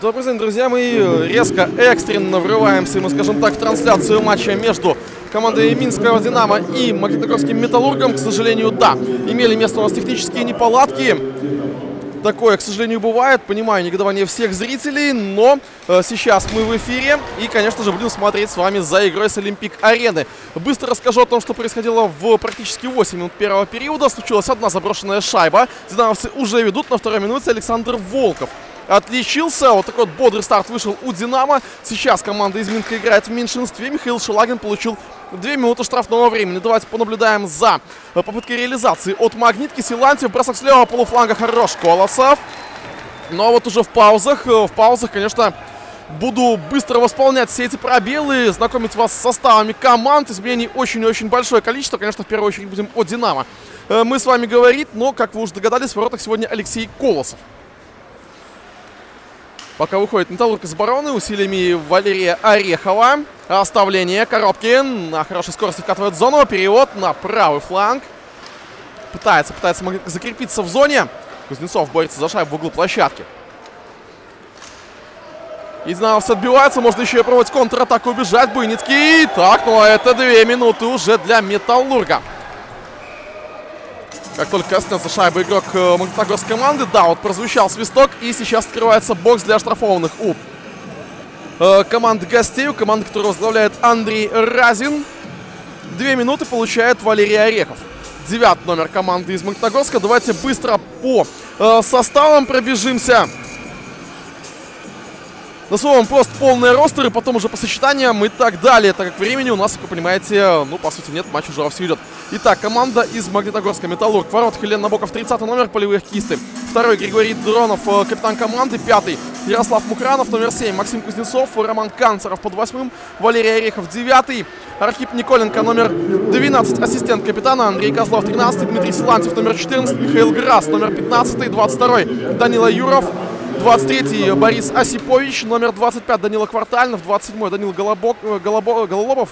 Добрый день, друзья. Мы резко, экстренно врываемся, мы скажем так, в трансляцию матча между командой Минского «Динамо» и Магнитогорским «Металлургом». К сожалению, да, имели место у нас технические неполадки. Такое, к сожалению, бывает. Понимаю негодование всех зрителей, но э, сейчас мы в эфире и, конечно же, будем смотреть с вами за игрой с Олимпик Арены. Быстро расскажу о том, что происходило в практически 8 минут первого периода. Случилась одна заброшенная шайба. Динамовцы уже ведут на второй минуте Александр Волков отличился. Вот такой вот бодрый старт вышел у «Динамо». Сейчас команда из Минска играет в меньшинстве. Михаил Шелагин получил 2 минуты штрафного времени. Давайте понаблюдаем за попыткой реализации от «Магнитки». Силантьев, бросок с левого полуфланга хорош. Колосов. Но вот уже в паузах, в паузах, конечно, буду быстро восполнять все эти пробелы, знакомить вас с составами команд. Изменений очень-очень большое количество. Конечно, в первую очередь будем о «Динамо». Мы с вами говорить, но, как вы уже догадались, в воротах сегодня Алексей Колосов. Пока выходит Металлург из обороны усилиями Валерия Орехова. Оставление коробки на хорошей скорости вкатывает зону. Перевод на правый фланг. Пытается, пытается закрепиться в зоне. Кузнецов борется за шайбу в углу площадки. Единорос отбивается. Можно еще и пробовать контратаку убежать. Буйницкий. Так, ну а это две минуты уже для Металлурга. Как только коснется шайбы игрок э, Магнитогорской команды, да, вот прозвучал свисток, и сейчас открывается бокс для оштрафованных у э, команды гостей, у команды, которую возглавляет Андрей Разин. Две минуты получает Валерий Орехов. Девятый номер команды из Магнитогорска. Давайте быстро по э, составам пробежимся. На словом, просто полные ростеры, потом уже по сочетаниям и так далее, так как времени у нас, как вы понимаете, ну, по сути, нет, матч уже все идет. Итак, команда из Магнитогорска Металлург. Ворот Хелен Набоков, 30 номер, полевых кисты. Второй Григорий Дронов, э, капитан команды. Пятый Ярослав Мухранов, номер 7 Максим Кузнецов, Роман Канцеров под восьмым, Валерий Орехов, девятый. Архип Николенко, номер 12, ассистент капитана, Андрей Козлов, 13 Дмитрий Силантьев, номер 14, Михаил Грас, номер 15, 22 Данила Юров, 23-й Борис Осипович, номер 25 Данила Квартальнов, 27-й Данил Голобок, э, Голобо, Гололобов,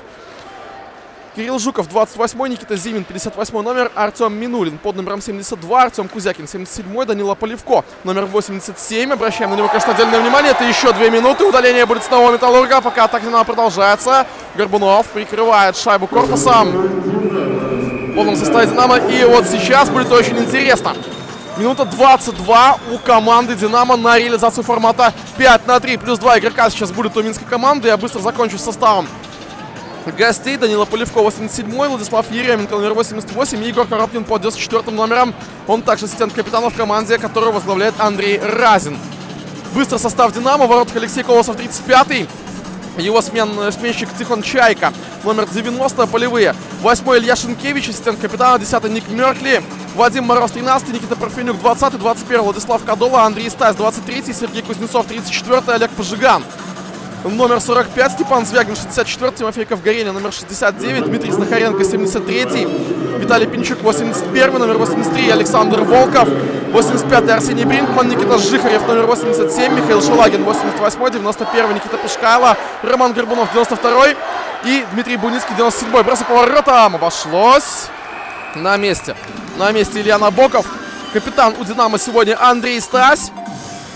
Кирилл Жуков, 28-й, Никита Зимин, 58-й номер, Артем Минулин под номером 72, Артем Кузякин, 77-й, Данила Полевко, номер 87. Обращаем на него, конечно, отдельное внимание. Это еще две минуты. Удаление будет с нового Металлурга, пока атака Динамо продолжается. Горбунов прикрывает шайбу корпусом. В полном составе Динамо. И вот сейчас будет очень интересно. Минута 22 у команды «Динамо» на реализацию формата 5 на 3. Плюс 2 игрока сейчас будет у минской команды. Я быстро закончу составом гостей. Данила Полевко, 87 Владислав Еременко, номер 88 и Егор Коробкин под 94 номером. Он также ассистент капитана в команде, которую возглавляет Андрей Разин. Быстро состав «Динамо». Ворот Алексей Колосов, 35-й. Его смен, сменщик Тихон Чайка, номер 90, полевые. 8 Илья Шенкевич, ассистент капитана, 10 Ник Меркли, Вадим Мороз, 13 Никита Парфенюк, 20 21 Владислав Кадола, Андрей Стась, 23 Сергей Кузнецов, 34 Олег Пожиган. Номер 45 Степан Звягин, 64 Тимофей Ковгоренин, номер 69 Дмитрий Знахаренко, 73 Виталий Пинчук, 81 номер 83 Александр Волков, 85 Арсений Бринкман, Никита Жихарев, номер 87 Михаил Шелагин, 88 91 Никита Пешкайло, Роман Горбунов, 92 и Дмитрий Буницкий, 97 Бросок поворотом, обошлось на месте. На месте Илья Набоков. Капитан у «Динамо» сегодня Андрей Стась.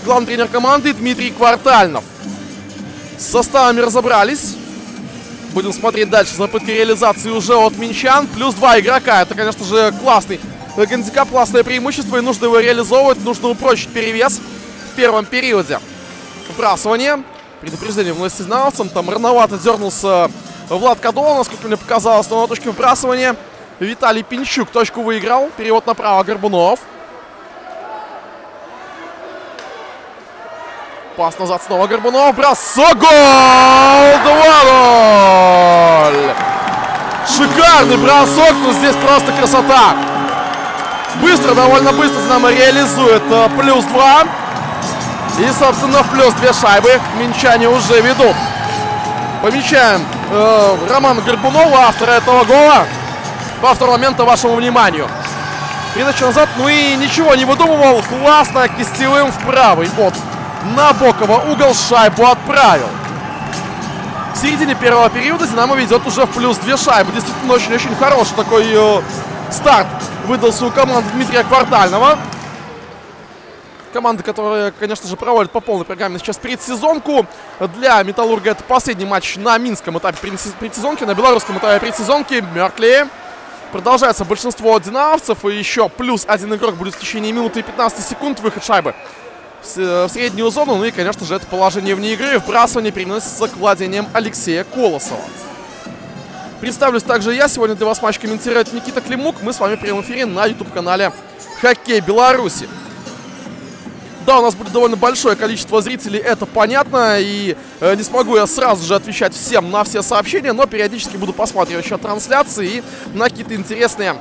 Главный тренер команды Дмитрий Квартальнов. С составами разобрались. Будем смотреть дальше за реализации уже от Минчан. Плюс два игрока. Это, конечно же, классный гандикап, классное преимущество. И нужно его реализовывать. Нужно упрочить перевес в первом периоде. Вбрасывание. Предупреждение с Там рановато дернулся Влад Кадол, насколько мне показалось. Но на точке вбрасывания Виталий Пинчук точку выиграл. Перевод направо Горбунов. Пас назад снова Горбунов. Бросок. Гол! 2-0! Шикарный бросок, но здесь просто красота. Быстро, довольно быстро Динамо реализует э, плюс 2. И, собственно, в плюс две шайбы минчане уже ведут. Помечаем э, Романа Горбунова, автора этого гола. Во второй момента вашему вниманию. Передача назад, ну и ничего не выдумывал. Классно кистевым в правый. Вот, Набокова угол шайбу отправил. В середине первого периода Динамо ведет уже в плюс две шайбы. Действительно, очень-очень хороший такой э, старт выдался у команды Дмитрия Квартального. Команда, которая, конечно же, проводит по полной программе сейчас предсезонку. Для Металлурга это последний матч на минском этапе предсезонки. На белорусском этапе предсезонки Мертли. Продолжается большинство динамовцев. И еще плюс один игрок будет в течение минуты и 15 секунд. Выход шайбы в среднюю зону. Ну и, конечно же, это положение вне игры. Вбрасывание переносится к владениям Алексея Колосова. Представлюсь также я. Сегодня для вас матч комментирует Никита Климук. Мы с вами в прямом эфире на YouTube-канале Хоккей Беларуси. Да, у нас будет довольно большое количество зрителей, это понятно. И э, не смогу я сразу же отвечать всем на все сообщения, но периодически буду посматривать еще трансляции и на какие-то интересные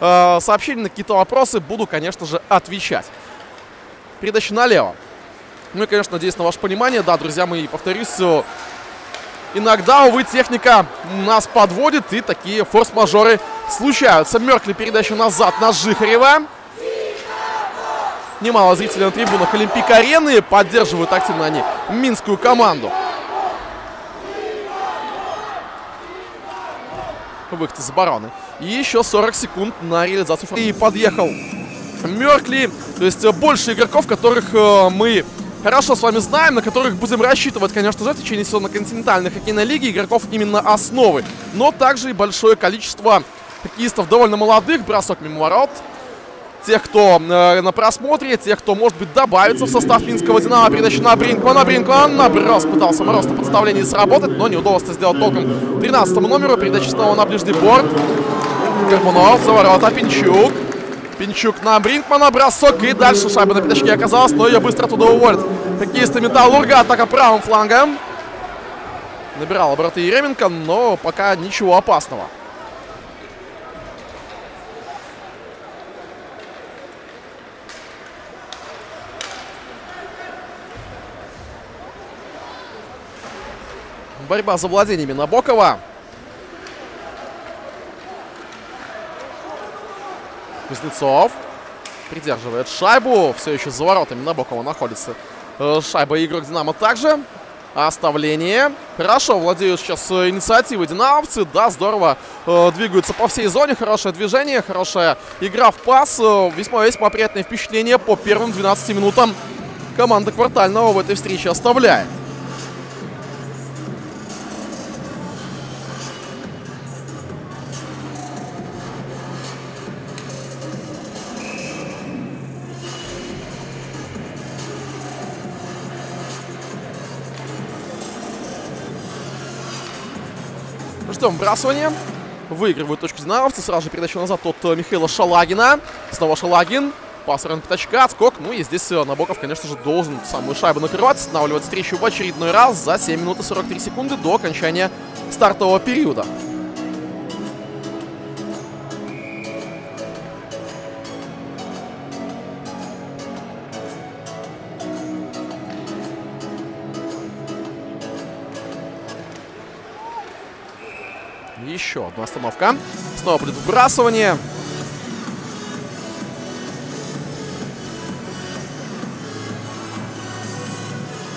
э, сообщения, на какие-то вопросы буду, конечно же, отвечать. Передача налево. Ну и, конечно, надеюсь на ваше понимание. Да, друзья мои, повторюсь, иногда, увы, техника нас подводит, и такие форс-мажоры случаются. Меркли передача назад на Жихарева. Немало зрителей на трибунах Олимпик-арены. Поддерживают активно они минскую команду. Выход из обороны. И еще 40 секунд на реализацию. И подъехал Меркли. То есть больше игроков, которых э, мы хорошо с вами знаем, на которых будем рассчитывать, конечно же, в течение сезона континентальной хоккейной лиги игроков именно основы. Но также и большое количество хоккеистов довольно молодых. Бросок мимо ворот. Тех, кто э, на просмотре, тех, кто, может быть, добавится в состав Минского Динамо. Передача на Бринкмана. Бринкман наброс. Пытался Мороз на подставлении сработать, но не удалось это сделать толком 13 номеру. Передача снова на ближний борт. Горбунов за ворота. Пинчук. Пинчук на Бринкмана. Бросок. И дальше шайба на пятачке оказалась, но ее быстро туда уводят. Хоккеисты Металлурга. Атака правым флангом. Набирал обороты Еременко, но пока ничего опасного. Борьба за владениями Набокова. Кузнецов придерживает шайбу. Все еще за воротами Набокова находится э, шайба игрок Динамо также. Оставление. Хорошо владеют сейчас э, инициативой динамовцы. Да, здорово э, двигаются по всей зоне. Хорошее движение, хорошая игра в пас. Весьма-весьма приятное впечатление по первым 12 минутам команда Квартального в этой встрече оставляет. Ждем вбрасывания. Выигрывают точку динамовцы. Сразу же передача назад от э, Михаила Шалагина. Снова Шалагин. Пас район пятачка, отскок. Ну и здесь э, Набоков, конечно же, должен самую шайбу накрывать. Останавливать встречу в очередной раз за 7 минут и 43 секунды до окончания стартового периода. Еще одна остановка. Снова будет вбрасывание.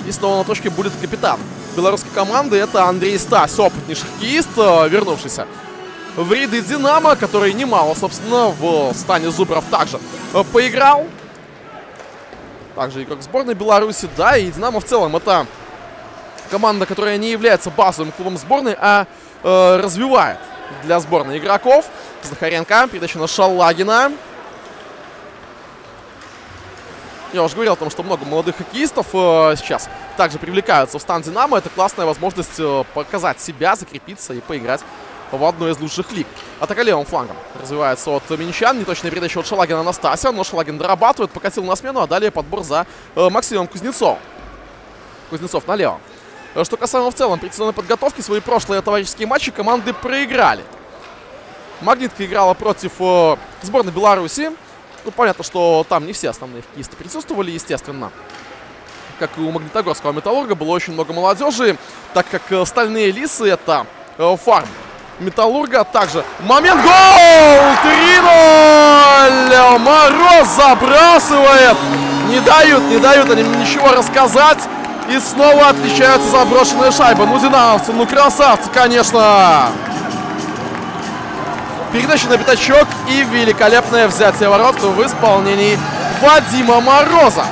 И снова на точке будет капитан белорусской команды. Это Андрей Стась, опытный шахтист, э, вернувшийся в ряды Динамо, который немало, собственно, в стане Зубров также э, поиграл. Также игрок сборной Беларуси, да, и Динамо в целом это команда, которая не является базовым клубом сборной, а э, развивает для сборной игроков. Захаренко, передача на Шалагина. Я уже говорил о том, что много молодых хоккеистов э, сейчас также привлекаются в стан Динамо. Это классная возможность э, показать себя, закрепиться и поиграть в одной из лучших лиг. Атака левым флангом развивается от Минчан. Неточная передача от Шалагина Анастасия, но Шалагин дорабатывает, покатил на смену, а далее подбор за э, Максимом Кузнецовым. Кузнецов налево. Что касаемо в целом предсезонной подготовки, свои прошлые товарищеские матчи команды проиграли. Магнитка играла против э, сборной Беларуси. Ну, понятно, что там не все основные хоккеисты присутствовали, естественно. Как и у Магнитогорского Металлурга было очень много молодежи, так как э, Стальные Лисы это э, фарм Металлурга. Также момент гол! 3-0! Мороз забрасывает! Не дают, не дают они ничего рассказать. И снова отличаются заброшенная шайба. Ну, динамовцы, ну, красавцы, конечно. Передача на пятачок и великолепное взятие ворот в исполнении Вадима Мороза.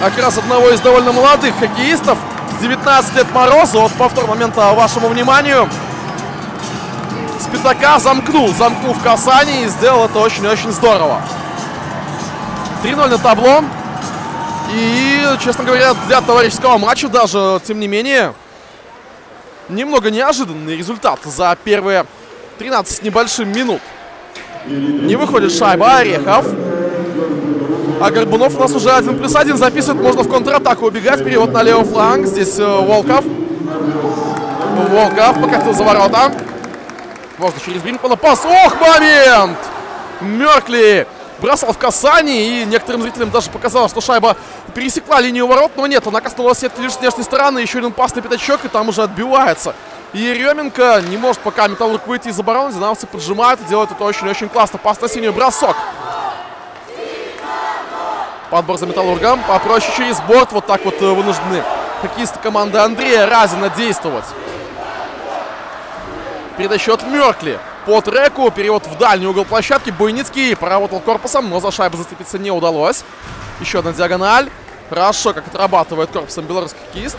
Как раз одного из довольно молодых хоккеистов. 19 лет Мороза. Вот повтор момента вашему вниманию. С пятака замкнул. Замкнул в касании и сделал это очень-очень здорово. 3-0 на табло. И, честно говоря, для товарищеского матча даже, тем не менее, немного неожиданный результат за первые 13 с небольшим минут. Не выходит шайба Орехов. А Горбунов у нас уже один плюс один записывает. Можно в контратаку убегать. Перевод на левый фланг. Здесь э, Волков. Волков покатил за ворота. Можно через Бринкмана. Пас. Ох, момент! Меркли бросал в касании. И некоторым зрителям даже показалось, что шайба пересекла линию ворот. Но нет, она коснулась сетки лишь с внешней стороны. Еще один пасный пятачок, и там уже отбивается. И Еременко не может пока Металлург выйти из обороны. Динамовцы поджимают и делают это очень-очень классно. Пас на синюю, бросок. Подбор за Металлургом. Попроще через борт. Вот так вот вынуждены хоккеисты команды Андрея Разина действовать. Передача от Меркли по треку. Перевод в дальний угол площадки. Буйницкий поработал корпусом, но за шайбу зацепиться не удалось. Еще одна диагональ. Хорошо, как отрабатывает корпусом белорусский хоккеист.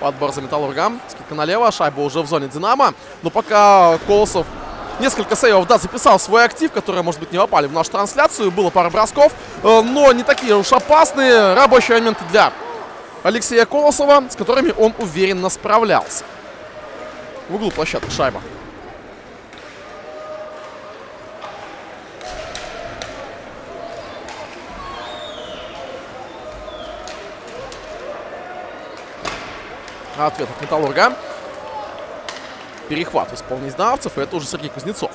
Подбор за Металлургом. Скидка налево. Шайба уже в зоне Динамо. Но пока Колосов несколько сейвов, да, записал свой актив, которые, может быть, не попали в нашу трансляцию. Было пара бросков, но не такие уж опасные. Рабочие моменты для Алексея Колосова, с которыми он уверенно справлялся. В углу площадки шайба. Ответ от Металлурга. Перехват исполнить знавцев, и это уже Сергей Кузнецов.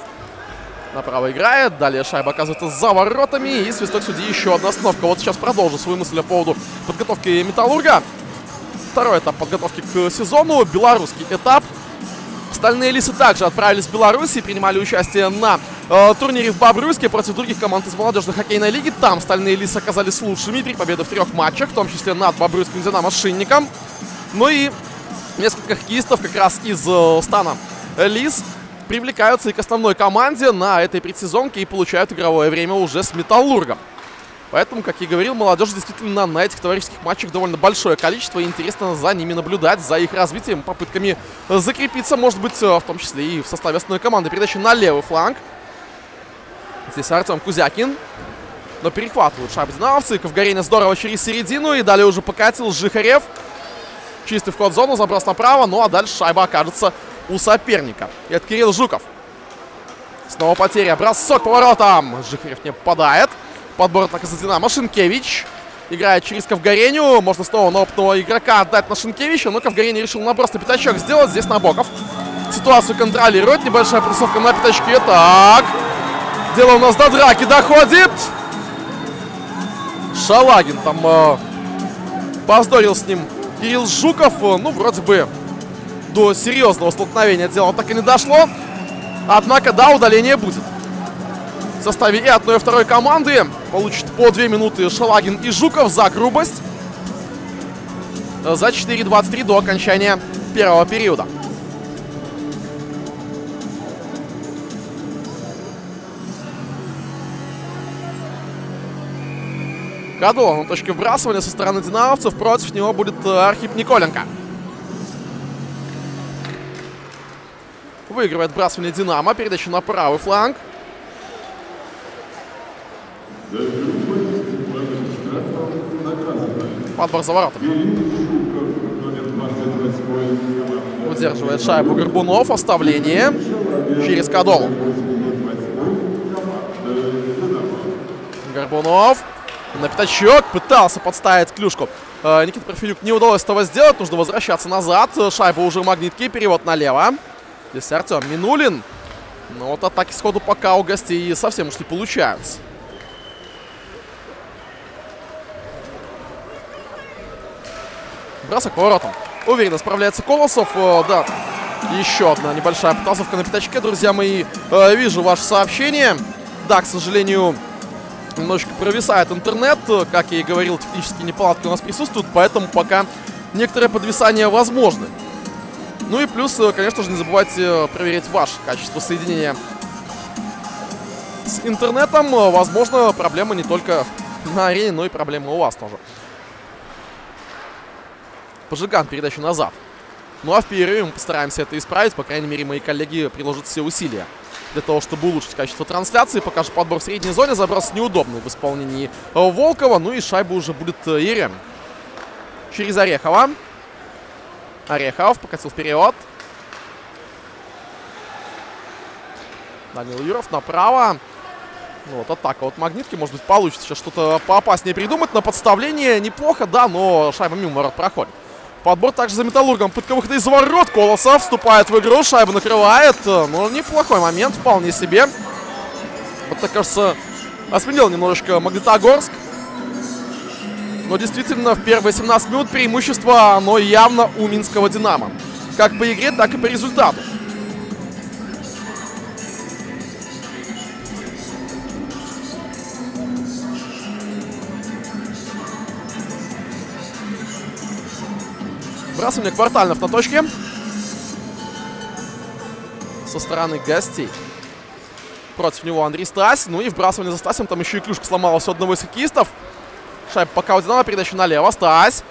Направо играет, далее шайба оказывается за воротами, и свисток судьи еще одна остановка. Вот сейчас продолжу свою мысль по поводу подготовки Металлурга. Второй этап подготовки к сезону, белорусский этап. Стальные лисы также отправились в Беларусь и принимали участие на э, турнире в Бобруйске против других команд из молодежной хоккейной лиги. Там стальные лисы оказались лучшими. Три победы в трех матчах, в том числе над Бобруйским Динамо Шинником. Ну и несколько хоккеистов как раз из э, стана Лис привлекаются и к основной команде на этой предсезонке и получают игровое время уже с Металлургом. Поэтому, как я говорил, молодежь действительно на этих товарищеских матчах довольно большое количество. И интересно за ними наблюдать, за их развитием, попытками закрепиться, может быть, в том числе и в составе основной команды. Передача на левый фланг. Здесь Артем Кузякин. Но перехватывают шайбу динамовцы. Ковгарина здорово через середину. И далее уже покатил Жихарев. Чистый вход в зону, заброс направо. Ну а дальше шайба окажется у соперника. И это Кирилл Жуков. Снова потеря. Бросок поворотом. Жихарев не попадает. Подбор атака за Динамо. Шинкевич играет через Ковгареню. Можно снова на опытного игрока отдать на Шинкевича. Но Ковгарень решил на пятачок сделать. Здесь Набоков. Ситуацию контролирует. Небольшая прессовка на пятачке. Так. Дело у нас до драки доходит. Шалагин там э, поздорил с ним Кирилл Жуков. Ну, вроде бы до серьезного столкновения дело так и не дошло. Однако, да, удаление будет. Составе и одной и второй команды получит по 2 минуты Шалагин и Жуков за грубость. За 4.23 до окончания первого периода. Кадо на точке вбрасывания со стороны динамовцев. Против него будет Архип Николенко. Выигрывает вбрасывание Динамо. Передача на правый фланг. Подбор за воротами. Удерживает шайбу Горбунов. Оставление через Кадолу. Горбунов. На пятачок пытался подставить клюшку. Э, Никита Профилюк не удалось этого сделать. Нужно возвращаться назад. Шайба уже магнитки. Перевод налево. Здесь Артем Минулин. Но вот атаки сходу пока у гостей совсем уж не получаются. Бросок поворотом. Уверенно справляется Колосов. Э, да, еще одна небольшая потасовка на пятачке, друзья мои. Э, вижу ваше сообщение. Да, к сожалению, немножечко провисает интернет. Как я и говорил, технические неполадки у нас присутствуют, поэтому пока некоторое подвисание возможно. Ну и плюс, э, конечно же, не забывайте проверить ваше качество соединения с интернетом. Возможно, проблема не только на арене, но и проблема у вас тоже. Пожиган передачу назад. Ну а в перерыве мы постараемся это исправить. По крайней мере, мои коллеги приложат все усилия для того, чтобы улучшить качество трансляции. Пока же подбор в средней зоне. Заброс неудобный в исполнении Волкова. Ну и шайба уже будет Ерем. Через Орехова. Орехов покатил вперед. Данил Юров направо. Ну, вот атака от магнитки. Может быть, получится сейчас что-то поопаснее придумать. На подставление неплохо, да, но шайба мимо ворот проходит. Подбор также за Металлургом. Пытка выхода из ворот. Колосов вступает в игру. Шайба накрывает. Ну, неплохой момент. Вполне себе. Вот так, кажется, осмелел немножечко Магнитогорск. Но действительно, в первые 17 минут преимущество, оно явно у Минского Динамо. Как по игре, так и по результату. Вбрасывание квартальнов на точке. Со стороны гостей. Против него Андрей Стась. Ну и вбрасывание за Стасем. Там еще и клюшка сломалась у одного из хоккеистов. Шайба пока у Динамо. Передача налево. Стась.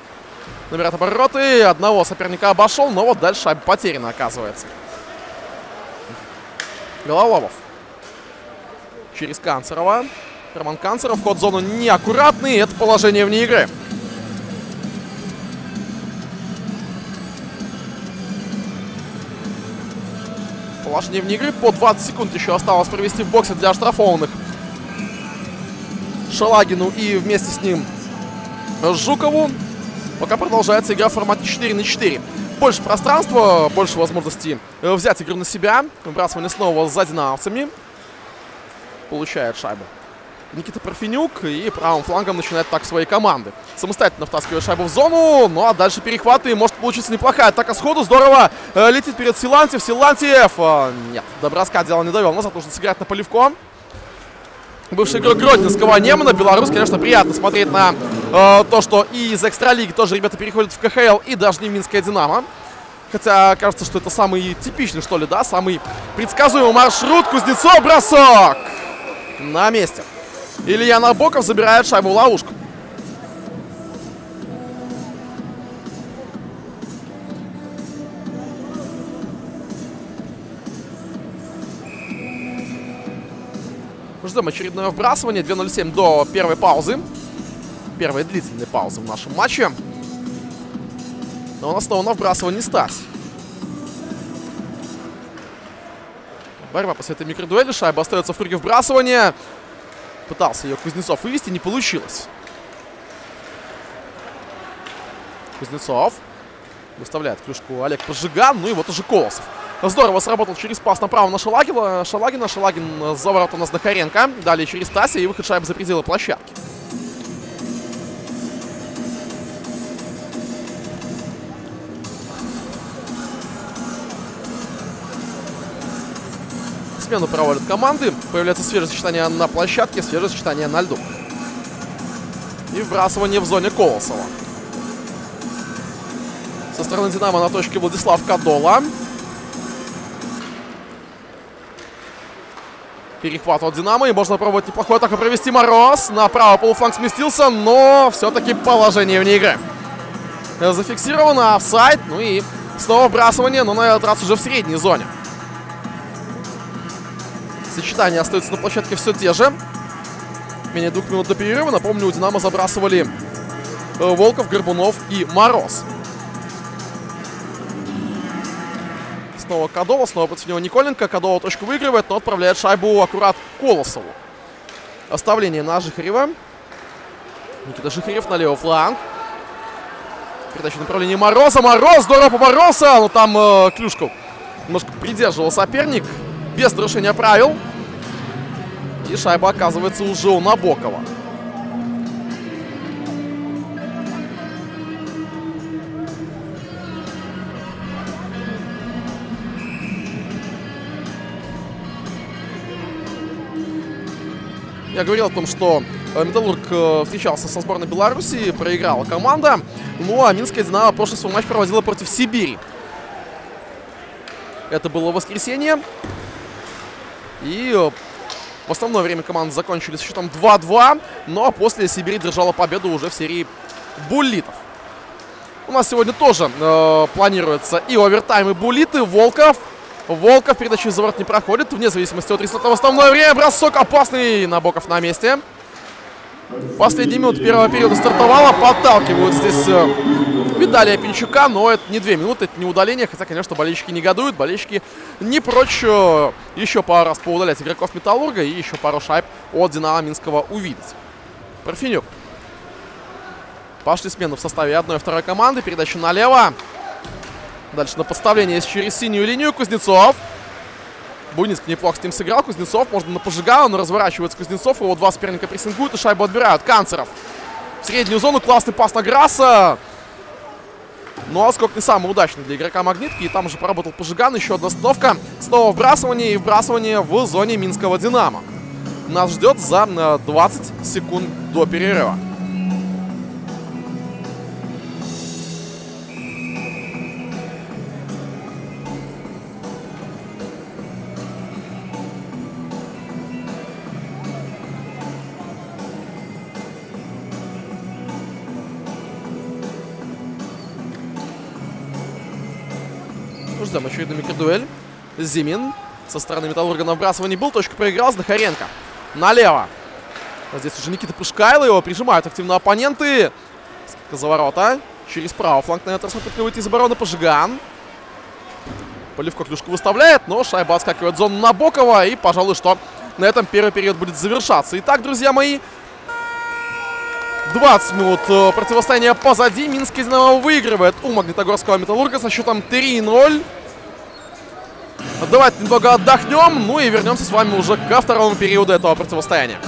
Набирает обороты. Одного соперника обошел. Но вот дальше шайба потеряна оказывается. Гололомов. Через Канцерова. Роман Канцеров. Ход в зону неаккуратный. Это положение вне игры. Положение вне игры. По 20 секунд еще осталось провести в боксе для штрафованных Шалагину и вместе с ним Жукову. Пока продолжается игра в формате 4 на 4. Больше пространства, больше возможностей взять игру на себя. Выбрасывание снова за динамовцами. Получает шайбу. Никита Парфенюк и правым флангом начинает так своей команды. Самостоятельно втаскивает шайбу в зону, ну а дальше перехват и может получиться неплохая атака сходу. Здорово э, летит перед Силантьев. Силантьев, э, нет, до броска дело не довел. Назад нужно сыграть на Поливко. Бывший игрок Гродненского Немана. Беларусь, конечно, приятно смотреть на э, то, что и из экстралиги тоже ребята переходят в КХЛ, и даже не в Минское Динамо. Хотя кажется, что это самый типичный, что ли, да, самый предсказуемый маршрут. Кузнецов бросок на месте. Илья Набоков забирает шайбу в ловушку. Ждем очередное вбрасывание. 2.07 до первой паузы. Первой длительной паузы в нашем матче. Но нас снова на вбрасывание Стась. Борьба после этой микродуэли. Шайба остается в круге вбрасывания. Пытался ее Кузнецов вывести, не получилось. Кузнецов выставляет клюшку Олег Пожиган. Ну и вот уже Колосов. Здорово сработал через пас направо на Шалагина. Шалагина. Шалагин за ворот у нас Захаренко. Далее через Тася и выход шайбы за пределы площадки. Смену проводят команды. Появляется свежее сочетание на площадке, свежее сочетание на льду. И вбрасывание в зоне Колосова. Со стороны Динамо на точке Владислав Кадола. Перехват от Динамо. И можно пробовать неплохую атаку провести Мороз. Направо полуфланг сместился, но все-таки положение вне игры. Зафиксировано офсайд. Ну и снова вбрасывание, но на этот раз уже в средней зоне. Сочетания остаются на площадке все те же. Менее двух минут до перерыва. Напомню, у Динамо забрасывали э, Волков, Горбунов и Мороз. Снова Кадова, снова против него Николенко. Кадова точку выигрывает, но отправляет шайбу аккурат Колосову. Оставление на Жихарева. Никита Жихарев на левый фланг. Передача направление Мороза. Мороз здорово поборолся. Но там э, Клюшков немножко придерживал соперник. Без нарушения правил. И шайба оказывается уже у Набокова. Я говорил о том, что э, Металлург э, встречался со сборной Беларуси, проиграла команда. Ну а Минская Динамо прошлый свой матч проводила против Сибири. Это было воскресенье. И э, в основное время команды закончили с счетом 2-2. Но после Сибири держала победу уже в серии буллитов. У нас сегодня тоже э, планируется и овертайм, и буллиты. Волков Волков передачу из ворот не проходит, вне зависимости от риска. В основное время бросок опасный. Набоков на месте. Последние минуты первого периода стартовала. Подталкивают здесь э, Виталия Пинчука. Но это не две минуты, это не удаление. Хотя, конечно, болельщики негодуют. Болельщики не прочь э, еще пару раз поудалять игроков Металлурга. И еще пару шайб от Динамо Минского увидеть. Парфенюк. Пошли смены в составе одной и второй команды. Передача налево. Дальше на подставление через синюю линию Кузнецов. Буницкий неплохо с ним сыграл. Кузнецов можно на пожигал, но разворачивается Кузнецов. Его два соперника прессингуют и шайбу отбирают. Канцеров. В среднюю зону. Классный пас на Грасса. Ну, а сколько не самый удачный для игрока Магнитки. И там уже поработал Пожиган. Еще одна остановка. Снова вбрасывание и вбрасывание в зоне Минского Динамо. Нас ждет за 20 секунд до перерыва. Микродуэль. Зимин со стороны Металлурга на вбрасывании был. Точка проиграл. Знахаренко налево. А здесь уже Никита Пушкайло. Его прижимают активно оппоненты. Скидка за ворота. Через правый фланг на этот раз попытка выйти из обороны. Пожиган. Поливко клюшку выставляет, но шайба отскакивает в зону Набокова. И, пожалуй, что на этом первый период будет завершаться. Итак, друзья мои, 20 минут э, противостояния позади. Минский Динамо выигрывает у Магнитогорского Металлурга со счетом 3-0. Давайте немного отдохнем, ну и вернемся с вами уже ко второму периоду этого противостояния.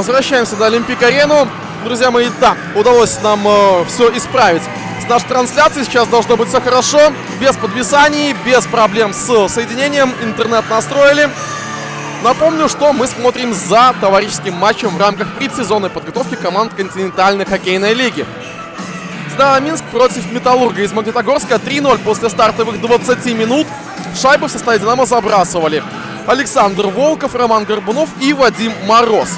Возвращаемся на Олимпик-арену. Друзья мои, да, удалось нам э, все исправить. С нашей трансляцией сейчас должно быть все хорошо. Без подвисаний, без проблем с соединением. Интернет настроили. Напомню, что мы смотрим за товарищеским матчем в рамках предсезонной подготовки команд континентальной хоккейной лиги. Динамо Минск против Металлурга из Магнитогорска 3-0 после стартовых 20 минут. Шайбы в составе Динамо забрасывали Александр Волков, Роман Горбунов и Вадим Мороз.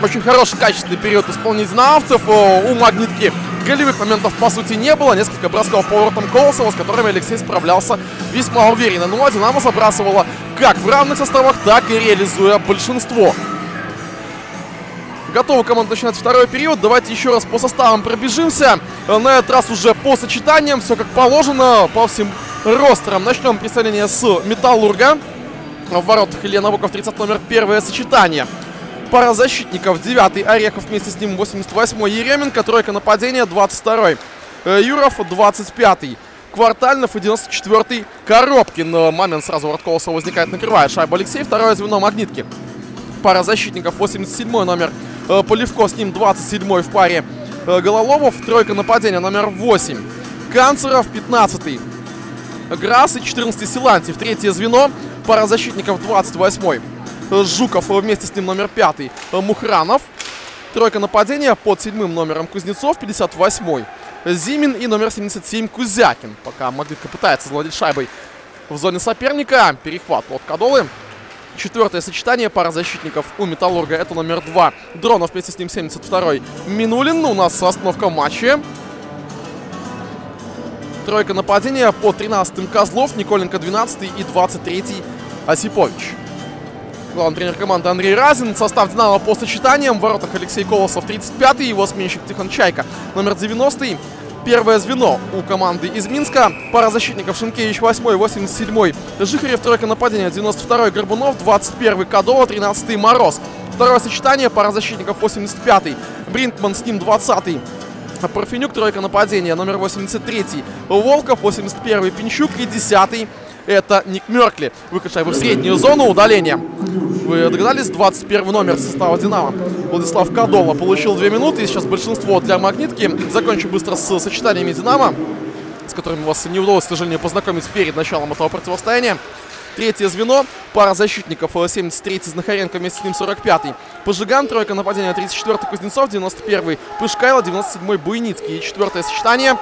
Очень хороший, качественный период исполнения динамовцев. У Магнитки голевых моментов, по сути, не было. Несколько бросков поворотом Колосова, с которыми Алексей справлялся весьма уверенно. Ну а Динамо забрасывала как в равных составах, так и реализуя большинство. Готова команда начинать второй период. Давайте еще раз по составам пробежимся. На этот раз уже по сочетаниям. Все как положено по всем ростерам. Начнем представление с Металлурга. В воротах Илья Набоков, 30 номер, первое сочетание. Пара защитников. 9 Орехов, вместе с ним 88-й Еременко. Тройка нападения, 22-й Юров, 25-й. Квартальнов и 94-й Коробкин. Момент сразу у Колоса возникает, накрывает шайбу Алексей. Второе звено Магнитки. Пара защитников, 87-й номер Поливко, с ним 27-й в паре Гололобов. Тройка нападения, номер 8. Канцеров, 15-й. Грасс и 14-й Силантьев. Третье звено. Пара защитников, 28-й. Жуков вместе с ним номер 5 Мухранов. Тройка нападения под седьмым номером Кузнецов, 58-й. Зимин и номер 77 Кузякин. Пока Магнитка пытается завладеть шайбой в зоне соперника. Перехват от Кадолы. Четвертое сочетание пара защитников у Металлурга. Это номер 2 Дронов, вместе с ним 72-й Минулин. У нас остановка в матче. Тройка нападения по 13-м Козлов, Николенко 12 и 23-й Осипович. Главный тренер команды Андрей Разин. Состав Динамо по сочетаниям. В воротах Алексей Колосов 35-й, его сменщик Тихон Чайка номер 90-й. Первое звено у команды из Минска. Пара защитников Шенкевич 8 87-й. Жихарев тройка нападения 92-й Горбунов, 21-й Кадова, 13-й Мороз. Второе сочетание, пара защитников 85-й. Бринкман с ним 20-й. Парфенюк, тройка нападения, номер 83-й. Волков, 81-й Пинчук и 10-й это Ник Меркли. Выкат в среднюю зону удаления. Вы догадались? 21 номер состава Динамо. Владислав Кадола получил 2 минуты. И сейчас большинство для Магнитки. Закончу быстро с сочетаниями Динамо, с которыми вас не удалось, к сожалению, познакомить перед началом этого противостояния. Третье звено. Пара защитников. 73-й Знахаренко, вместе с ним 45-й. Пожиган. Тройка нападения. 34-й Кузнецов. 91-й Пышкайло. 97-й Буйницкий. И четвертое сочетание.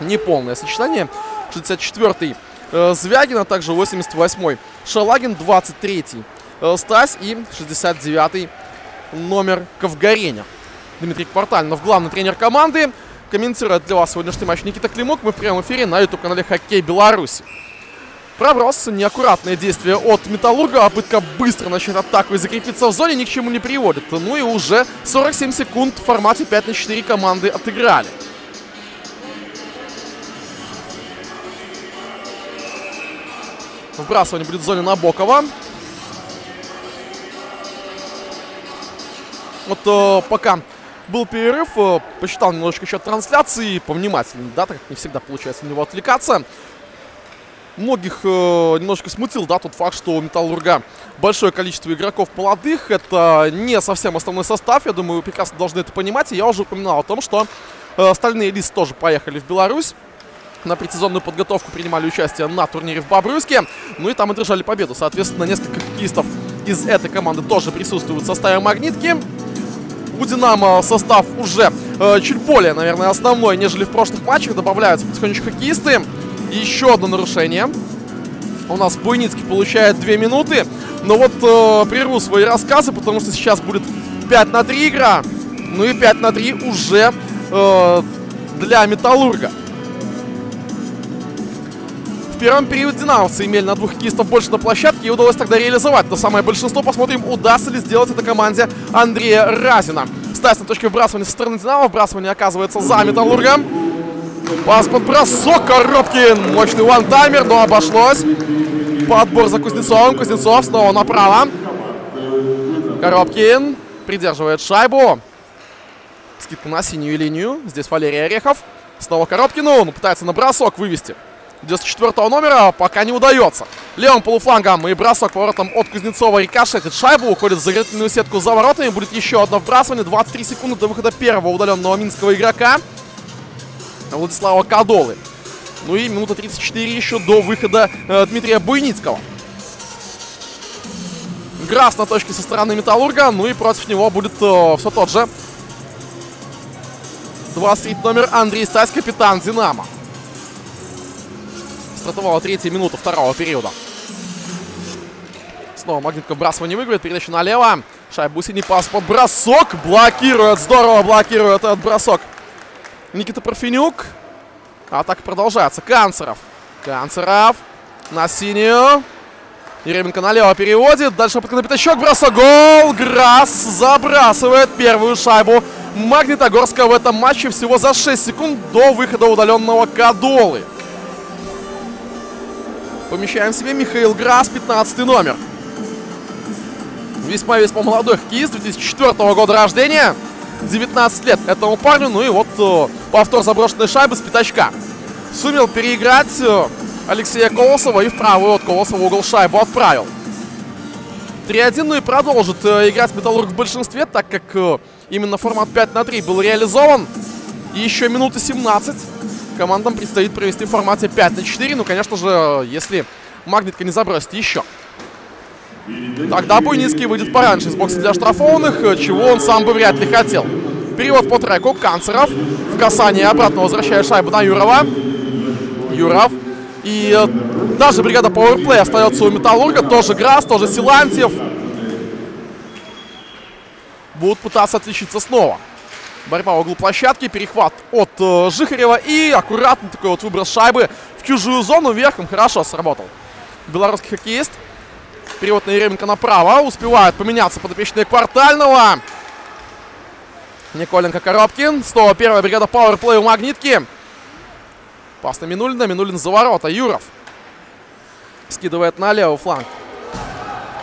Неполное сочетание. 64-й Э, Звягин, а также 88-й. Шалагин 23-й. Э, Стась и 69-й номер Ковгареня. Дмитрий Квартальнов, главный тренер команды. Комментирует для вас сегодняшний матч Никита Климук. Мы в прямом эфире на YouTube-канале Хоккей Беларусь. Проброс, неаккуратное действие от Металлурга. Попытка быстро начать атаку и закрепиться в зоне ни к чему не приводит. Ну и уже 47 секунд в формате 5 на 4 команды отыграли. Вбрасывание будет в зоне Набокова. Вот э, пока был перерыв, э, посчитал немножечко счет трансляции, повнимательнее, да, так как не всегда получается на него отвлекаться. Многих э, немножко смутил, да, тот факт, что у Металлурга большое количество игроков молодых. Это не совсем основной состав, я думаю, вы прекрасно должны это понимать. И я уже упоминал о том, что э, остальные листы тоже поехали в Беларусь на предсезонную подготовку принимали участие на турнире в Бобруйске. Ну и там одержали победу. Соответственно, несколько хоккеистов из этой команды тоже присутствуют в составе «Магнитки». У «Динамо» состав уже э, чуть более, наверное, основной, нежели в прошлых матчах. Добавляются потихонечку хоккеисты. Еще одно нарушение. У нас Буйницкий получает 2 минуты. Но вот э, прерву свои рассказы, потому что сейчас будет 5 на 3 игра. Ну и 5 на 3 уже э, для Металлурга. В первом периоде динамовцы имели на двух хоккеистов больше на площадке и удалось тогда реализовать. Но самое большинство посмотрим, удастся ли сделать это команде Андрея Разина. Стась на точке вбрасывания со стороны Динамо. Вбрасывание оказывается за Металлургом. Пас под бросок. Коробкин. Мощный вантаймер, но обошлось. Подбор за Кузнецовым. Кузнецов снова направо. Коробкин придерживает шайбу. Скидка на синюю линию. Здесь Валерий Орехов. Снова Коробкину. Он пытается на бросок вывести. 94 номера пока не удается. Левым полуфлангом и бросок поворотом от Кузнецова рикошетит шайбу. Уходит в заградительную сетку за воротами. Будет еще одно вбрасывание. 23 секунды до выхода первого удаленного минского игрока. Владислава Кадолы. Ну и минута 34 еще до выхода э, Дмитрия Буйницкого. Грас на точке со стороны Металлурга. Ну и против него будет э, все тот же 23 номер Андрей Стась, капитан Динамо. Стартовала третья минута второго периода. Снова Магнитка вбрасывание выигрывает. Передача налево. Шайбу синий пас под бросок. Блокирует. Здорово блокирует этот бросок. Никита Парфенюк. Атака продолжается. Канцеров. Канцеров. На синюю. Еременко налево переводит. Дальше подкатный пятачок. Бросок. Гол. Грасс забрасывает первую шайбу Магнитогорска в этом матче всего за 6 секунд до выхода удаленного Кадолы. Помещаем себе Михаил Грасс, 15 номер. Весьма-весьма молодой хоккеист, 2004 года рождения. 19 лет этому парню. Ну и вот э, повтор заброшенной шайбы с пятачка. Сумел переиграть э, Алексея Колосова и в правый от Колосова угол шайбу отправил. 3-1, ну и продолжит э, играть Металлург в большинстве, так как э, именно формат 5 на 3 был реализован. И еще минуты 17 командам предстоит провести в формате 5 на 4. Ну, конечно же, если Магнитка не забросит еще. Тогда Буйницкий выйдет пораньше из бокса для штрафованных, чего он сам бы вряд ли хотел. Перевод по треку. Канцеров в касании обратно возвращает шайбу на Юрова. Юров. И э, даже бригада пауэрплей остается у Металлурга. Тоже Грас, тоже Силантьев. Будут пытаться отличиться снова. Борьба в углу площадки, перехват от э, Жихарева и аккуратный такой вот выброс шайбы в чужую зону. Верхом хорошо сработал белорусский хоккеист. Перевод на Еременко направо. Успевает поменяться подопечные Квартального. Николенко Коробкин. Снова первая бригада пауэрплей у Магнитки. Пас на Минулина. Минулин за ворота. Юров. Скидывает на левый фланг.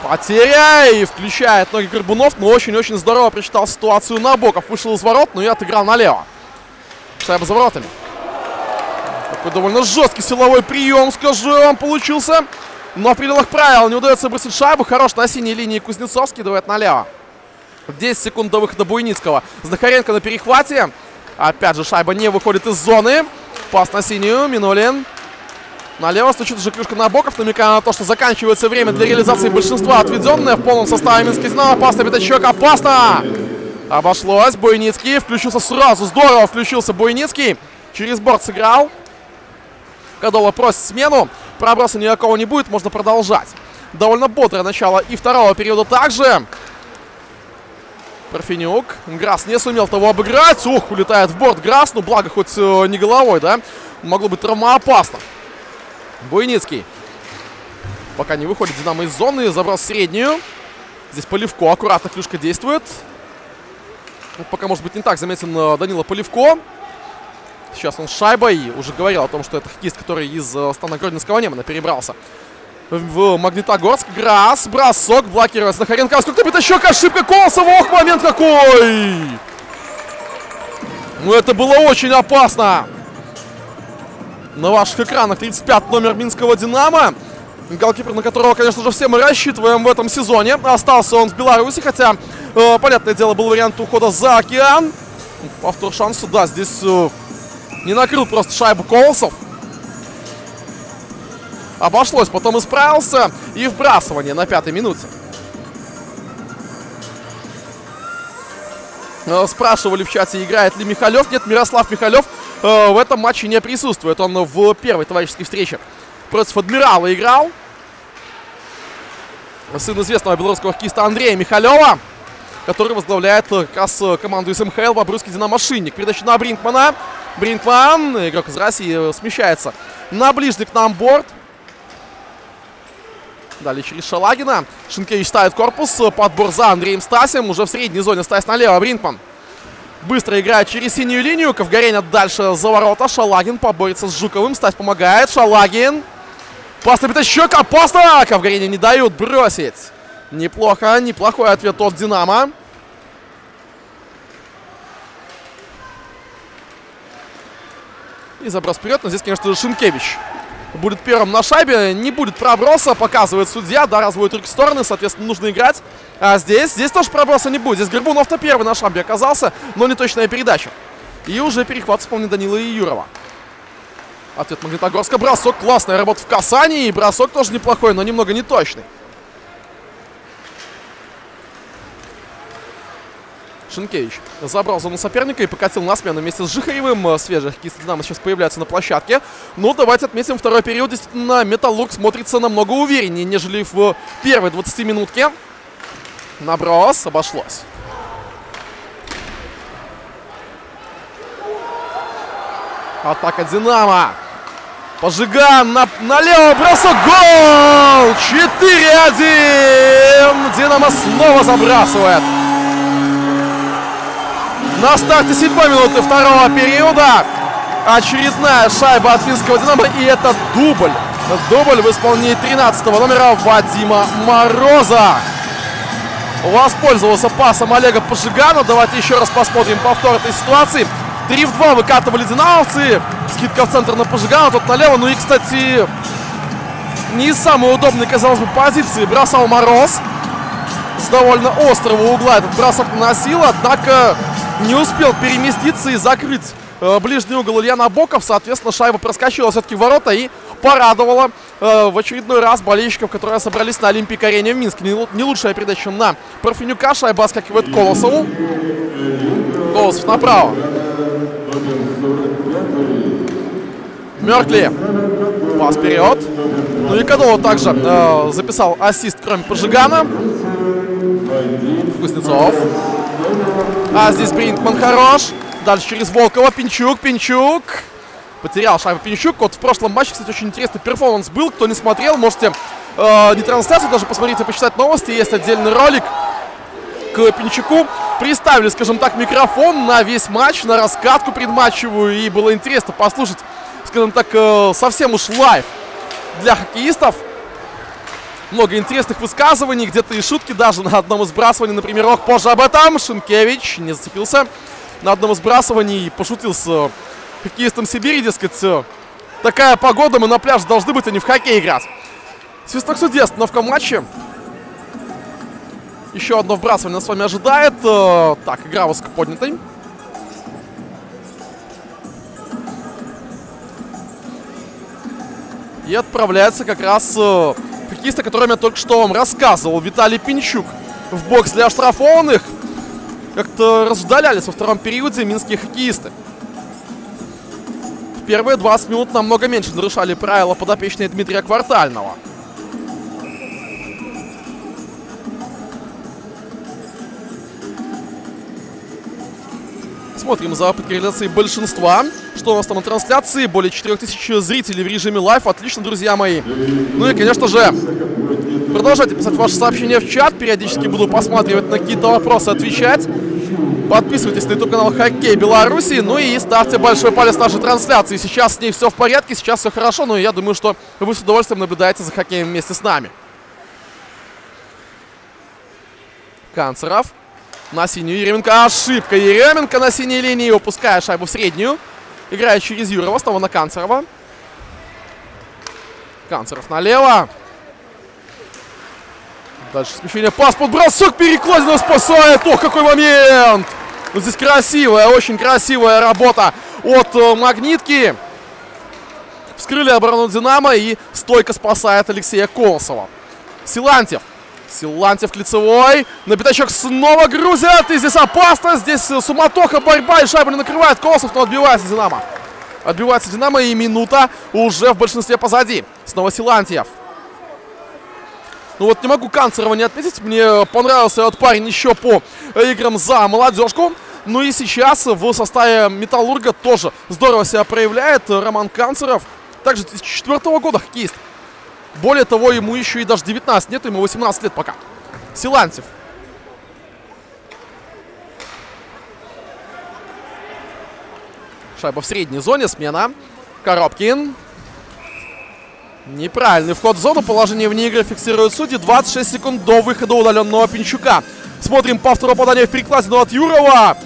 Потеря и включает ноги Горбунов, но очень-очень здорово прочитал ситуацию Набоков. Вышел из ворот, но и отыграл налево. Шайба за воротами. Такой довольно жесткий силовой прием, скажу вам, получился. Но в пределах правил не удается бросить шайбу. Хорош на синей линии Кузнецов скидывает налево. 10 секунд до выхода Буйницкого. Знахаренко на перехвате. Опять же, шайба не выходит из зоны. Пас на синюю. Минулин. Налево стучит уже клюшка на боков, намекая на то, что заканчивается время для реализации большинства отведенное в полном составе Минский Динамо. Опасно, пятачок, опасно! Обошлось. Бойницкий включился сразу. Здорово включился Бойницкий. Через борт сыграл. Кадола просит смену. Проброса никакого не будет, можно продолжать. Довольно бодрое начало и второго периода также. Парфенюк. Грасс не сумел того обыграть. Ух, улетает в борт Грасс. Ну, благо, хоть э, не головой, да? Могло быть травмоопасно. Буйницкий. Пока не выходит Динамо из зоны. Забрал среднюю. Здесь Поливко. Аккуратно клюшка действует. Ну, пока, может быть, не так заметен э, Данила Поливко. Сейчас он с шайбой. Уже говорил о том, что это хоккеист, который из э, стана Гродненского Немана перебрался в Магнитогорск. Грасс. Бросок. Блокирует Захаренко. Сколько пятачок. Ошибка Колосова. Ох, момент какой! Ну, это было очень опасно. На ваших экранах 35 номер Минского «Динамо». Голкипер, на которого, конечно же, все мы рассчитываем в этом сезоне. Остался он в Беларуси, хотя, э, понятное дело, был вариант ухода за океан. Повтор шанса, да, здесь э, не накрыл просто шайбу Колосов. Обошлось, потом исправился. И вбрасывание на пятой минуте. Э, спрашивали в чате, играет ли Михалев. Нет, Мирослав Михалев э, в этом матче не присутствует. Он в первой товарищеской встрече против Адмирала играл. Сын известного белорусского хоккеиста Андрея Михалева, который возглавляет э, как раз э, команду СМХЛ в Обрусский Динамошинник. Передача на Бринкмана. Бринкман, игрок из России, смещается на ближний к нам борт. Далее через Шалагина. Шинкевич ставит корпус. Подбор за Андреем Стасем. Уже в средней зоне Стась налево. Бринкман. Быстро играет через синюю линию. Ковгаренят дальше за ворота. Шалагин поборется с Жуковым. Стась помогает. Шалагин. Пас на пятачок. Опасно! Ковгарене не дают бросить. Неплохо. Неплохой ответ от Динамо. И заброс вперед. Но здесь, конечно Шинкевич будет первым на шайбе. Не будет проброса, показывает судья. Да, разводит руки в стороны, соответственно, нужно играть. А здесь, здесь тоже проброса не будет. Здесь Горбунов-то первый на шамбе оказался, но не точная передача. И уже перехват вспомнит Данила и Юрова. Ответ Магнитогорска. Бросок. Классная работа в касании. И бросок тоже неплохой, но немного неточный. Шенкевич забрал зону соперника и покатил на смену вместе с Жихаревым. Свежий хоккеист Динамо сейчас появляется на площадке. Но давайте отметим, второй период действительно Металлург смотрится намного увереннее, нежели в первой 20 минутке. Наброс. Обошлось. Атака Динамо. Пожиган на, налево, бросок, гол! 4-1! Динамо снова забрасывает. На старте седьмой минуты второго периода очередная шайба от финского Динамо. И это дубль. Дубль в исполнении 13 номера Вадима Мороза. Воспользовался пасом Олега Пожигана. Давайте еще раз посмотрим повтор этой ситуации. 3 в 2 выкатывали динамовцы. Скидка в центр на Пожигана, тут налево. Ну и, кстати, не самой удобной, казалось бы, позиции бросал Мороз. С довольно острого угла этот бросок наносил, однако не успел переместиться и закрыть э, ближний угол Илья Набоков. Соответственно, шайба проскочила все-таки в ворота и порадовала э, в очередной раз болельщиков, которые собрались на Олимпик арене в Минске. Не, не лучшая передача на Парфенюка. Шайба скакивает Колосову. Колосов направо. Меркли. Пас вперед. Ну и Кадова также э, записал ассист, кроме Пожигана. Кузнецов. А здесь Бринкман хорош. Дальше через Волкова. Пинчук, Пинчук. Потерял шайбу Пинчук. Вот в прошлом матче, кстати, очень интересный перформанс был. Кто не смотрел, можете э, не трансляцию даже посмотреть и почитать новости. Есть отдельный ролик к Пинчуку. Приставили, скажем так, микрофон на весь матч, на раскатку предматчевую. И было интересно послушать, скажем так, э, совсем уж лайт для хоккеистов. Много интересных высказываний, где-то и шутки даже на одном из сбрасываний. Например, ох, позже об этом. Шинкевич не зацепился на одном из сбрасываний. Пошутил с хоккеистом Сибири, дескать, такая погода, мы на пляже должны быть, а не в хоккей играть. Свисток судьи остановка матча. Еще одно вбрасывание нас с вами ожидает. Так, игра высокоподнятой. И отправляется как раз хоккеист, о котором я только что вам рассказывал. Виталий Пинчук в бокс для оштрафованных. Как-то раздалялись во втором периоде минские хоккеисты. В первые 20 минут намного меньше нарушали правила подопечные Дмитрия Квартального. Смотрим за реализацией большинства. Что у нас там на трансляции? Более 4000 зрителей в режиме live. Отлично, друзья мои. Ну и, конечно же, продолжайте писать ваши сообщения в чат. Периодически буду посматривать на какие-то вопросы, отвечать. Подписывайтесь на YouTube-канал Хоккей Беларуси. Ну и ставьте большой палец нашей трансляции. Сейчас с ней все в порядке, сейчас все хорошо. Но я думаю, что вы с удовольствием наблюдаете за хоккеем вместе с нами. Канцеров. На синюю Еременко. Ошибка Еременко на синей линии. Упуская шайбу в среднюю. Играет через Юрова. Снова на Канцерова. Канцеров налево. Дальше смещение. Пас под бросок. Перекладина спасает. Ох, какой момент. Ну, здесь красивая, очень красивая работа от э, Магнитки. Вскрыли оборону Динамо и стойко спасает Алексея Колосова. Силантьев. Силантьев лицевой. На пятачок снова грузят. И здесь опасно. Здесь суматоха, борьба. И шайбу не накрывает Колосов, но отбивается Динамо. Отбивается Динамо. И минута уже в большинстве позади. Снова Силантьев. Ну вот не могу Канцерова не отметить. Мне понравился этот парень еще по играм за молодежку. Ну и сейчас в составе Металлурга тоже здорово себя проявляет Роман Канцеров. Также 2004 года хоккеист. Более того, ему еще и даже 19 нет, ему 18 лет пока. Силантьев. Шайба в средней зоне, смена. Коробкин. Неправильный вход в зону. Положение вне игры фиксирует судьи. 26 секунд до выхода удаленного Пинчука. Смотрим повтор попадания в перекладину от Юрова.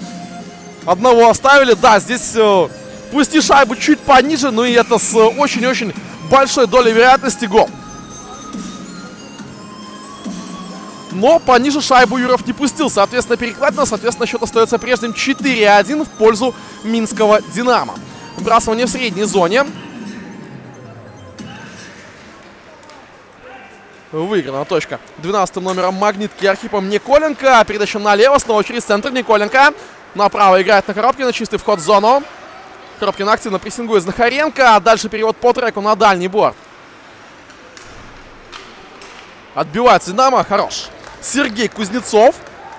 Одного оставили. Да, здесь э, пусти шайбу чуть пониже. Но и это с очень-очень большой долей вероятности гол. Но пониже шайбу Юров не пустил. Соответственно, перекладина. Соответственно, счет остается прежним 4-1 в пользу Минского Динамо. Выбрасывание в средней зоне. Выиграна точка. 12 номером Магнитки Архипом Николенко. Передача налево. Снова через центр Николенко. Направо играет на Коробкина. Чистый вход в зону. Коробкин активно прессингует Знахаренко. А дальше перевод по треку на дальний борт. Отбивается Динамо. Хорош. Сергей Кузнецов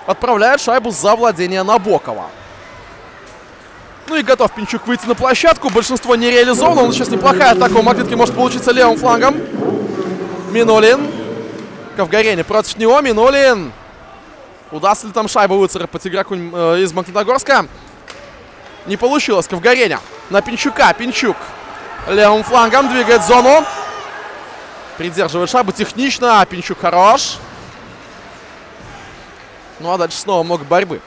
отправляет шайбу за владение Набокова. Ну и готов Пинчук выйти на площадку. Большинство не реализовано. Но сейчас неплохая атака у Магнитки может получиться левым флангом. Минулин. Ковгарени против него. Минулин. Удастся ли там шайбу выцарапать игроку э, из Магнитогорска? Не получилось. Ковгареня на Пинчука. Пинчук левым флангом двигает зону. Придерживает шайбу технично. Пинчук хорош. Ну а дальше снова много борьбы.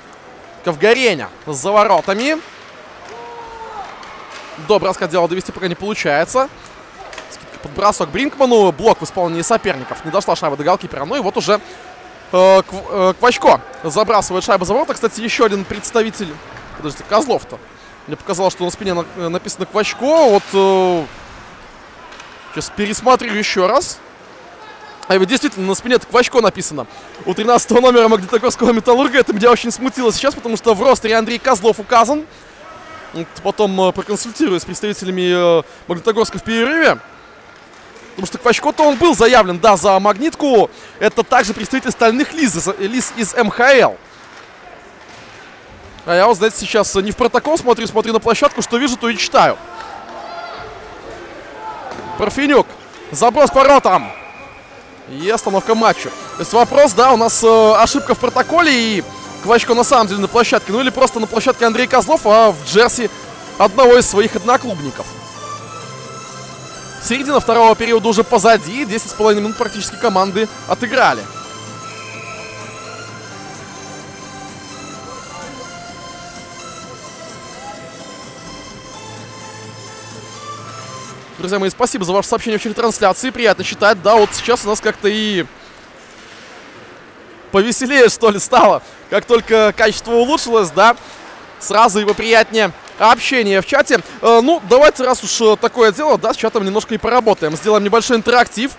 Ковгареня за воротами. Добрый раскат дела довести пока не получается. Под бросок Бринкману. Блок в исполнении соперников. Не дошла шайба до голкипера. Ну и вот уже э, Кв, э, Квачко забрасывает шайбу за ворота. Кстати, еще один представитель... Подождите, Козлов-то. Мне показалось, что на спине на, э, написано Квачко. Вот... Э, сейчас пересмотрю еще раз. А ведь действительно, на спине Квачко написано. У 13 номера Магнитогорского Металлурга это меня очень смутило сейчас, потому что в ростере Андрей Козлов указан. Потом э, проконсультируюсь с представителями э, Магнитогорска в перерыве. Потому что Квачко-то он был заявлен, да, за магнитку. Это также представитель стальных лиз, лиз из МХЛ. А я вот, знаете, сейчас не в протокол смотрю, смотрю на площадку, что вижу, то и читаю. Парфенюк. Заброс по воротам. И остановка матча. То есть вопрос, да, у нас э, ошибка в протоколе и Квачко на самом деле на площадке. Ну или просто на площадке Андрей Козлов, а в джерси одного из своих одноклубников. Середина второго периода уже позади. 10,5 минут практически команды отыграли. Друзья мои, спасибо за ваше сообщение в чате трансляции. Приятно читать. Да, вот сейчас у нас как-то и повеселее, что ли, стало. Как только качество улучшилось, да, сразу и поприятнее общение в чате. Э, ну, давайте, раз уж э, такое дело, да, с чатом немножко и поработаем. Сделаем небольшой интерактив.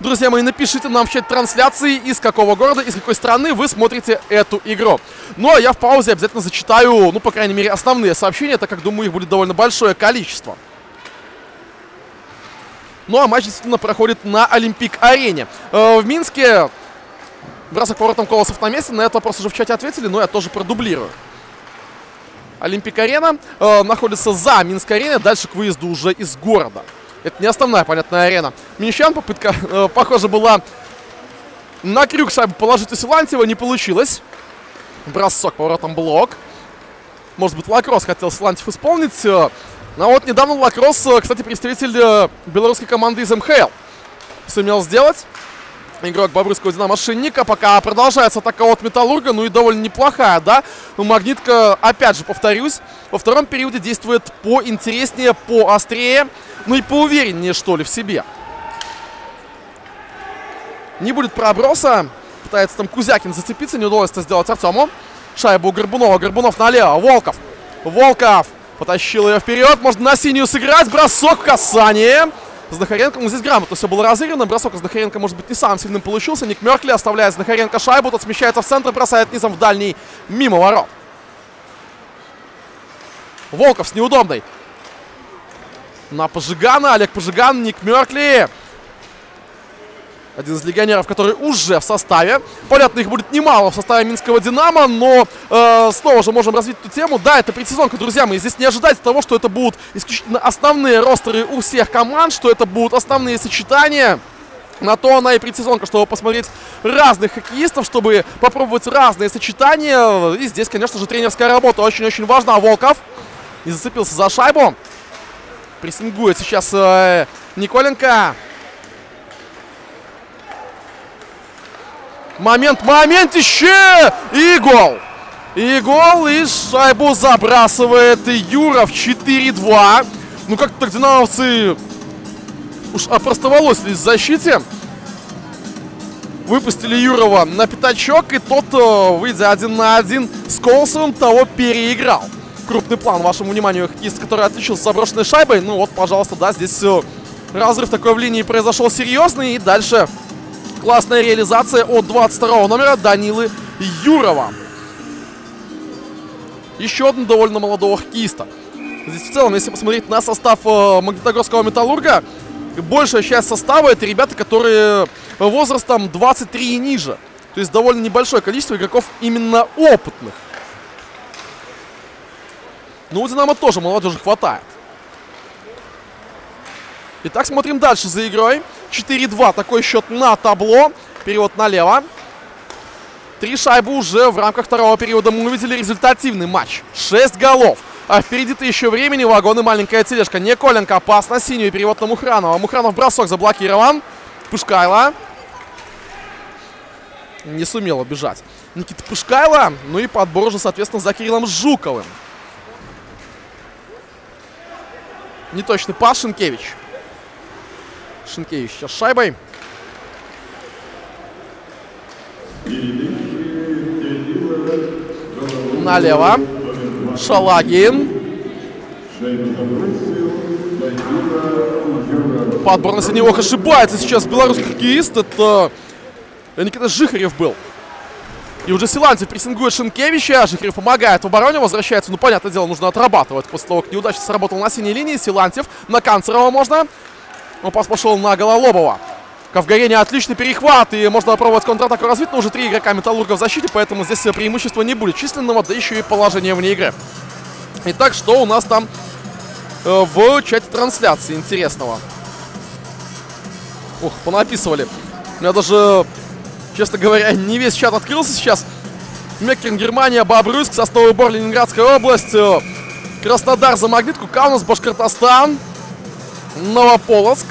Друзья мои, напишите нам в чате трансляции, из какого города, из какой страны вы смотрите эту игру. Ну, а я в паузе обязательно зачитаю, ну, по крайней мере, основные сообщения, так как, думаю, их будет довольно большое количество. Ну, а матч действительно проходит на Олимпик-арене. Э, в Минске бросок поворотом колосов на месте. На этот вопрос уже в чате ответили, но я тоже продублирую. Олимпик-арена э, находится за Минск-ареной, дальше к выезду уже из города. Это не основная, понятная арена. Минчан попытка, э, похоже, была на крюк шайбу положить у Силантьева, не получилось. Бросок поворотом блок. Может быть, Лакросс хотел Силантьев исполнить. Э, но вот недавно Лакросс, э, кстати, представитель э, белорусской команды из МХЛ, сумел сделать игрок Бобрыского Динамо Шинника. Пока продолжается атака от Металлурга. Ну и довольно неплохая, да? Ну, Магнитка, опять же, повторюсь, во втором периоде действует поинтереснее, поострее. Ну и поувереннее, что ли, в себе. Не будет проброса. Пытается там Кузякин зацепиться. Не удалось это сделать Артему. Шайбу Горбунова. Горбунов налево. Волков. Волков. Потащил ее вперед. Можно на синюю сыграть. Бросок в касание. Знахаренко, ну здесь грамотно все было разыграно. Бросок Знахаренко, может быть, не самым сильным получился. Ник Меркли оставляет Знахаренко шайбу. Тот смещается в центр, бросает низом в дальний, мимо ворот. Волков с неудобной. На Пожигана. Олег Пожиган, Ник Меркли. Один из легионеров, который уже в составе. Понятно, их будет немало в составе Минского Динамо, но э, снова же можем развить эту тему. Да, это предсезонка, друзья мои. Здесь не ожидайте того, что это будут исключительно основные ростеры у всех команд, что это будут основные сочетания. На то она и предсезонка, чтобы посмотреть разных хоккеистов, чтобы попробовать разные сочетания. И здесь, конечно же, тренерская работа очень-очень важна. Волков не зацепился за шайбу. Прессингует сейчас э, Николенко. Момент, момент еще! И гол! И гол, и шайбу забрасывает Юров 4-2. Ну как так динамовцы уж опростоволосились в защите. Выпустили Юрова на пятачок, и тот, э, выйдя один на один с Колосовым, того переиграл. Крупный план вашему вниманию хоккеист, который отличился заброшенной шайбой. Ну вот, пожалуйста, да, здесь все. Разрыв такой в линии произошел серьезный. И дальше классная реализация от 22 номера Данилы Юрова. Еще один довольно молодого хоккеиста. Здесь в целом, если посмотреть на состав э, Магнитогорского Металлурга, большая часть состава это ребята, которые возрастом 23 и ниже. То есть довольно небольшое количество игроков именно опытных. Но у Динамо тоже молодежи хватает. Итак, смотрим дальше за игрой. 4-2. Такой счет на табло. Перевод налево. Три шайбы уже в рамках второго периода. Мы увидели результативный матч. 6 голов. А впереди-то еще времени. Вагон и маленькая тележка. Николенко опасно. Синюю перевод на Мухранова. Мухранов бросок заблокирован. Пушкайло. Не сумел убежать. Никита Пушкайло. Ну и подбор уже, соответственно, за Кириллом Жуковым. Неточный пас Шинкевич. Шинкевич сейчас шайбой. Налево. Шалагин. Подбор на синего ошибается сейчас белорусский хоккеист. Это Никита Жихарев был. И уже Силантьев прессингует Шинкевича. Жихарев помогает в обороне, возвращается. Ну, понятное дело, нужно отрабатывать после того, как неудачно сработал на синей линии. Силантьев на Канцерова можно. Он пас пошел на Гололобова. Ковгорене отличный перехват, и можно попробовать контратаку развить, но уже три игрока Металлурга в защите, поэтому здесь преимущества не будет численного, да еще и положения вне игры. Итак, что у нас там э, в чате трансляции интересного? Ух, понаписывали. У меня даже, честно говоря, не весь чат открылся сейчас. Меккерн, Германия, Бобруйск, Сосновый Бор, Ленинградская область, э, Краснодар за магнитку, Каунас, Башкортостан, Новополоцк,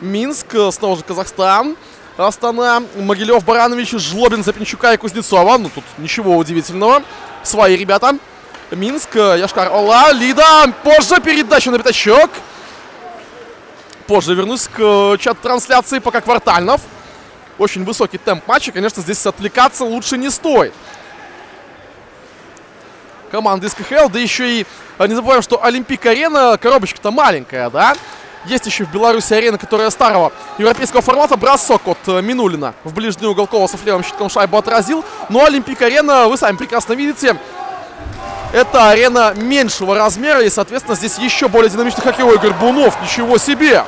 Минск, снова же Казахстан. Астана, Могилев, Баранович, Жлобин, Запинчука и Кузнецова. Ну, тут ничего удивительного. Свои ребята. Минск, Яшкар, Ола, Лида. Позже передача на пятачок. Позже вернусь к э, чат-трансляции пока квартальнов. Очень высокий темп матча. Конечно, здесь отвлекаться лучше не стоит. Команда из КХЛ, да еще и не забываем, что Олимпик-арена, коробочка-то маленькая, да? Есть еще в Беларуси арена, которая старого европейского формата. Бросок от э, Минулина в ближний угол Колосов левым щитком шайбу отразил. Но Олимпик-арена, вы сами прекрасно видите, это арена меньшего размера. И, соответственно, здесь еще более динамичный хоккейный Горбунов. Ничего себе!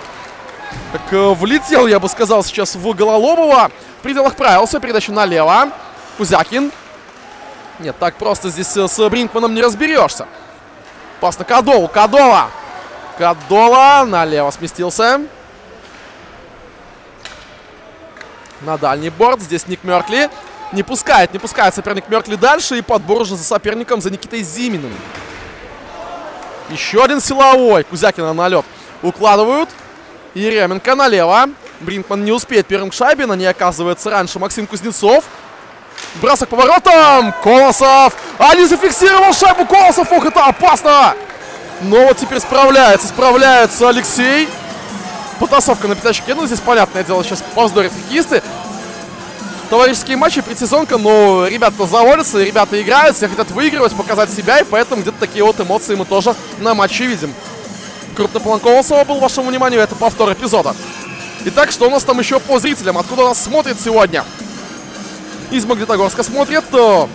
Так э, влетел, я бы сказал, сейчас в Гололобова. В пределах правил. Все, передача налево. Кузякин. Нет, так просто здесь с Бринкманом не разберешься. Пас на Кадову. Кадова. Кадола налево сместился. На дальний борт. Здесь Ник Меркли. Не пускает, не пускает соперник Меркли дальше. И подбор уже за соперником, за Никитой Зиминым. Еще один силовой. Кузякина на лед укладывают. Еременко налево. Бринкман не успеет первым к шайбе. На ней оказывается раньше Максим Кузнецов. Бросок поворотом. Колосов. А не зафиксировал шайбу Колосов. Ох, это опасно. Но вот теперь справляется, справляется Алексей. Потасовка на пятачке. Ну, здесь, понятное дело, сейчас повздорят хоккеисты. Товарищеские матчи, предсезонка, но ребята заводятся, ребята играют, все хотят выигрывать, показать себя, и поэтому где-то такие вот эмоции мы тоже на матче видим. Крупный план Колосова был вашему вниманию, это повтор эпизода. Итак, что у нас там еще по зрителям? Откуда нас смотрит сегодня? Из Магнитогорска смотрит э,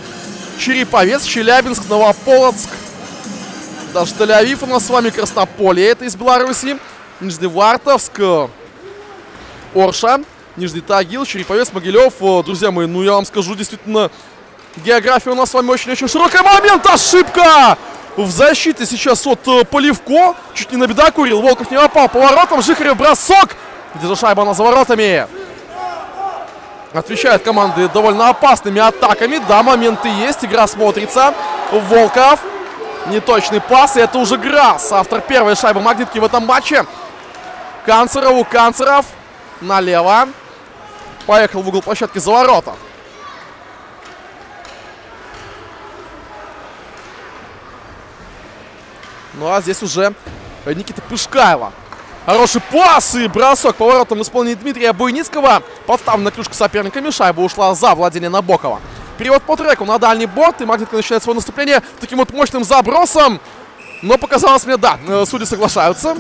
Череповец, Челябинск, Новополоцк, даже Тель-Авив у нас с вами, Краснополье, это из Беларуси. Нижневартовск, Орша, Нижний Тагил, Череповец, Могилев. Друзья мои, ну я вам скажу, действительно, география у нас с вами очень-очень широкая. Момент, ошибка! В защите сейчас от Поливко. Чуть не на беда курил. Волков не попал. Поворотом. Жихарев бросок. Где же шайба на за воротами? Отвечает команды довольно опасными атаками. Да, моменты есть. Игра смотрится. Волков. Неточный пас, и это уже Грасс. Автор первой шайбы магнитки в этом матче. Канцерову, Канцеров. Налево. Поехал в угол площадки за ворота. Ну а здесь уже Никита Пышкаева Хороший пас и бросок поворотом в исполнении Дмитрия Буйницкого. Подставлена клюшка соперниками. Шайба ушла за владение Набокова. Перевод по треку на дальний борт. И Магнитка начинает свое наступление таким вот мощным забросом. Но показалось мне, да, э, судьи соглашаются.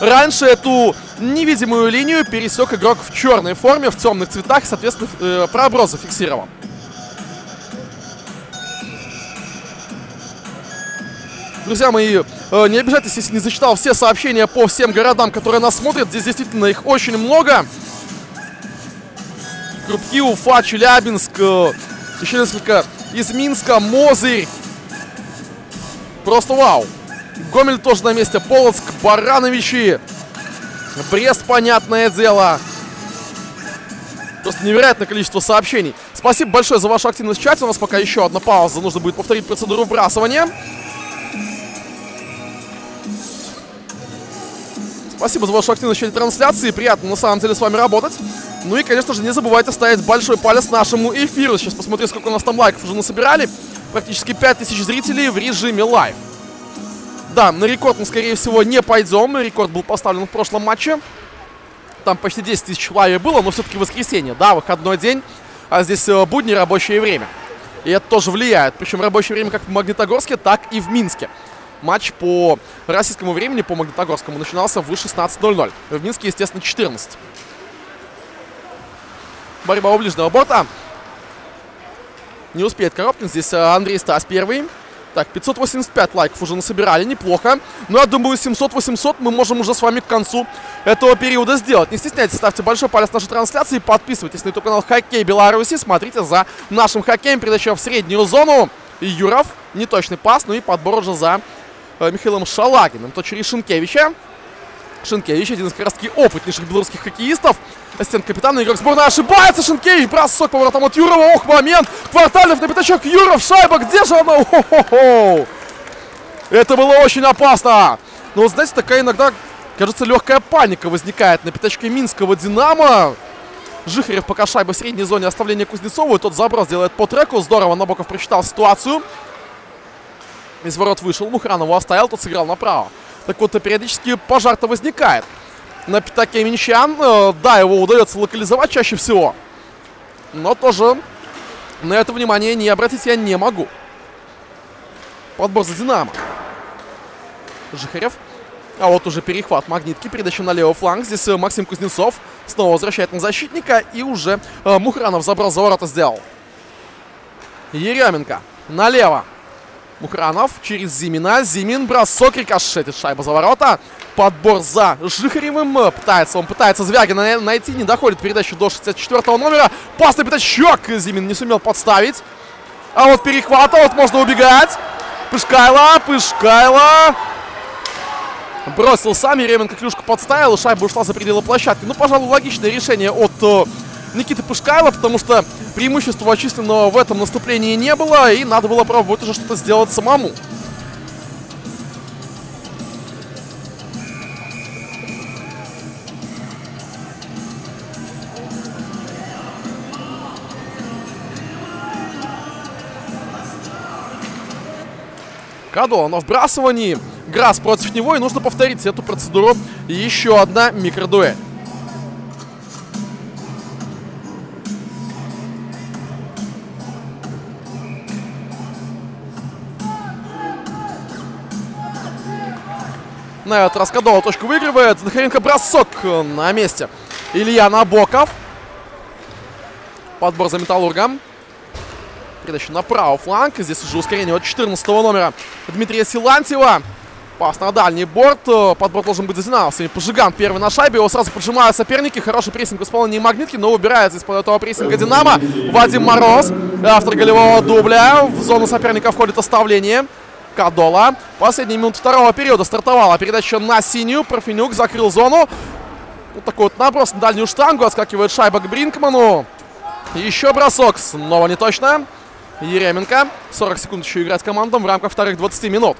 Раньше эту невидимую линию пересек игрок в черной форме, в темных цветах, соответственно, э, проброс зафиксировал. Друзья мои, э, не обижайтесь, если не зачитал все сообщения по всем городам, которые нас смотрят. Здесь действительно их очень много. Крупки, Уфа, Челябинск, э, еще несколько из Минска, Мозырь. Просто вау. Гомель тоже на месте. Полоцк, Барановичи. Брест, понятное дело. Просто невероятное количество сообщений. Спасибо большое за вашу активность в чате. У нас пока еще одна пауза. Нужно будет повторить процедуру вбрасывания. Спасибо за вашу активность в чате трансляции. Приятно на самом деле с вами работать. Ну и, конечно же, не забывайте ставить большой палец нашему эфиру. Сейчас посмотрю, сколько у нас там лайков уже насобирали. Практически 5000 зрителей в режиме live. Да, на рекорд мы, скорее всего, не пойдем. Рекорд был поставлен в прошлом матче. Там почти 10 тысяч лайв было, но все-таки воскресенье. Да, выходной день. А здесь э, будни, рабочее время. И это тоже влияет. Причем рабочее время как в Магнитогорске, так и в Минске. Матч по российскому времени, по Магнитогорскому, начинался в 16.00. В Минске, естественно, 14. Борьба у ближнего борта. Не успеет Коробкин. Здесь э, Андрей Стас первый. Так, 585 лайков уже насобирали, неплохо. Но я думаю, 700-800 мы можем уже с вами к концу этого периода сделать. Не стесняйтесь, ставьте большой палец нашей трансляции, подписывайтесь на YouTube канал Хоккей Беларуси, смотрите за нашим хоккеем, передача в среднюю зону. Юров, неточный пас, ну и подбор уже за Михаилом Шалагиным, то через Шинкевича. Шинкевич, один из как раз таки опытнейших белорусских хоккеистов. Ассистент капитана, игрок сборной ошибается. Шинкевич, бросок поворотом от Юрова. Ох, момент. Квартальев на пятачок. Юров, шайба. Где же она? Хо-хо-хо. Это было очень опасно. Но, знаете, такая иногда, кажется, легкая паника возникает на пятачке Минского Динамо. Жихарев пока шайба в средней зоне оставления Кузнецову. Тот заброс делает по треку. Здорово Набоков прочитал ситуацию. Из ворот вышел, Мухранову оставил, тот сыграл направо. Так вот, периодически пожар-то возникает. На пятаке Минчан, э, да, его удается локализовать чаще всего. Но тоже на это внимание не обратить я не могу. Подбор за Динамо. Жихарев. А вот уже перехват магнитки, передача на левый фланг. Здесь э, Максим Кузнецов снова возвращает на защитника. И уже э, Мухранов забрал за ворота, сделал. Еременко налево. Мухранов через Зимина. Зимин бросок, рикошетит шайба за ворота. Подбор за Жихаревым. Пытается, он пытается Звягина найти. Не доходит передачу до 64 номера. Пас на пятачок. Зимин не сумел подставить. А вот перехвата, вот можно убегать. Пышкайло, Пышкайло. Бросил сам, Еременко клюшку подставил, шайба ушла за пределы площадки. Ну, пожалуй, логичное решение от э, Никиты Пышкайло, потому что преимущества численного в этом наступлении не было, и надо было пробовать уже что-то сделать самому. Кадо на вбрасывании. Грасс против него, и нужно повторить эту процедуру. еще одна микродуэль. На этот раз Кадова точку выигрывает. Захаренко бросок на месте. Илья Набоков. Подбор за Металлургом. Передача на правый фланг. Здесь уже ускорение от 14 номера Дмитрия Силантьева. Пас на дальний борт. Подбор должен быть за Динамовцами. Пожиган первый на шайбе. Его сразу поджимают соперники. Хороший прессинг в исполнении Магнитки, но убирается из-под этого прессинга Динамо. Вадим Мороз, автор голевого дубля. В зону соперника входит оставление. Кадола. Последний минут второго периода стартовала передача на синюю. Парфенюк закрыл зону. Вот такой вот наброс на дальнюю штангу. Отскакивает шайба к Бринкману. Еще бросок. Снова не точно. Еременко. 40 секунд еще играть командам в рамках вторых 20 минут.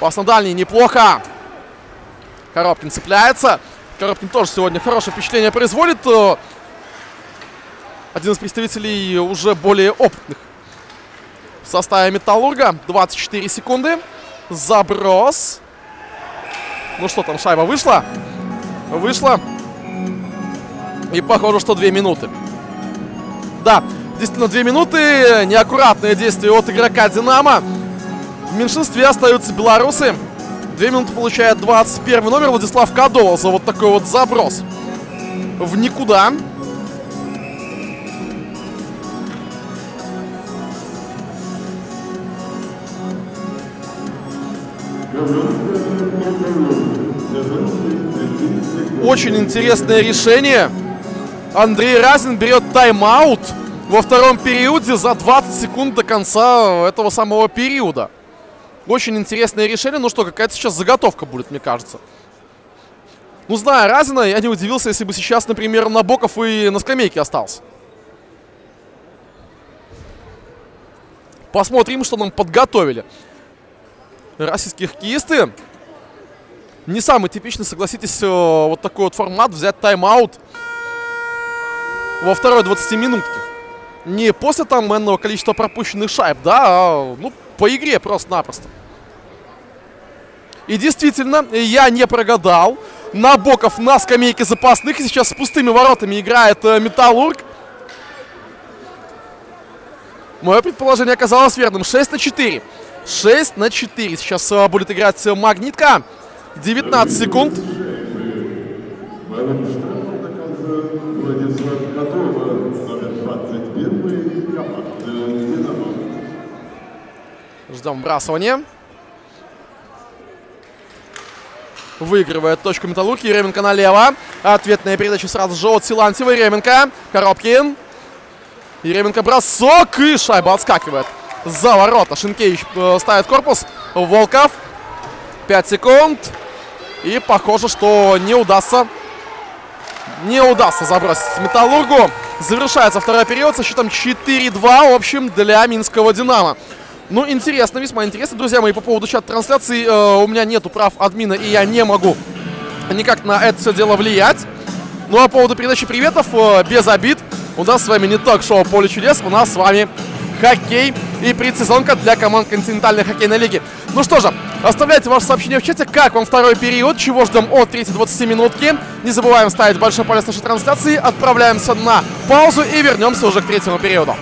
Пас на дальний. Неплохо. Коробкин цепляется. Коробкин тоже сегодня хорошее впечатление производит. Один из представителей уже более опытных в составе Металлурга. 24 секунды. Заброс. Ну что там, шайба вышла? Вышла. И похоже, что две минуты. Да, действительно, две минуты. Неаккуратное действие от игрока «Динамо». В меньшинстве остаются белорусы. Две минуты получает 21 номер Владислав Кадова за вот такой вот заброс. В никуда. Очень интересное решение. Андрей Разин берет тайм-аут во втором периоде за 20 секунд до конца этого самого периода. Очень интересное решение. Ну что, какая-то сейчас заготовка будет, мне кажется. Ну, зная Разина, я не удивился, если бы сейчас, например, Набоков и на скамейке остался. Посмотрим, что нам подготовили. Российские хоккеисты. Не самый типичный, согласитесь, э, вот такой вот формат. Взять тайм-аут во второй 20-минутке. Не после там энного количества пропущенных шайб, да, а, ну, по игре просто-напросто. И действительно, я не прогадал. Набоков на скамейке запасных. Сейчас с пустыми воротами играет э, Металлург. Мое предположение оказалось верным. 6 на 4. 6 на 4. Сейчас будет играть Магнитка. 19 секунд. Ждем вбрасывания. Выигрывает точку Металлурги. Еременко налево. Ответная передача сразу же от Силантьева. Еременко. Коробкин. Еременко бросок. И шайба отскакивает за ворота. Шинкевич э, ставит корпус. Волков. 5 секунд. И похоже, что не удастся. Не удастся забросить Металлургу. Завершается второй период со счетом 4-2. В общем, для Минского Динамо. Ну, интересно, весьма интересно. Друзья мои, по поводу чат-трансляции э, у меня нету прав админа, и я не могу никак на это все дело влиять. Ну, а по поводу передачи приветов, э, без обид. У нас с вами не ток-шоу «Поле чудес», у нас с вами хоккей и предсезонка для команд континентальной хоккейной лиги. Ну что же, оставляйте ваше сообщение в чате, как вам второй период, чего ждем от 30-20 минутки. Не забываем ставить большой палец нашей трансляции, отправляемся на паузу и вернемся уже к третьему периоду.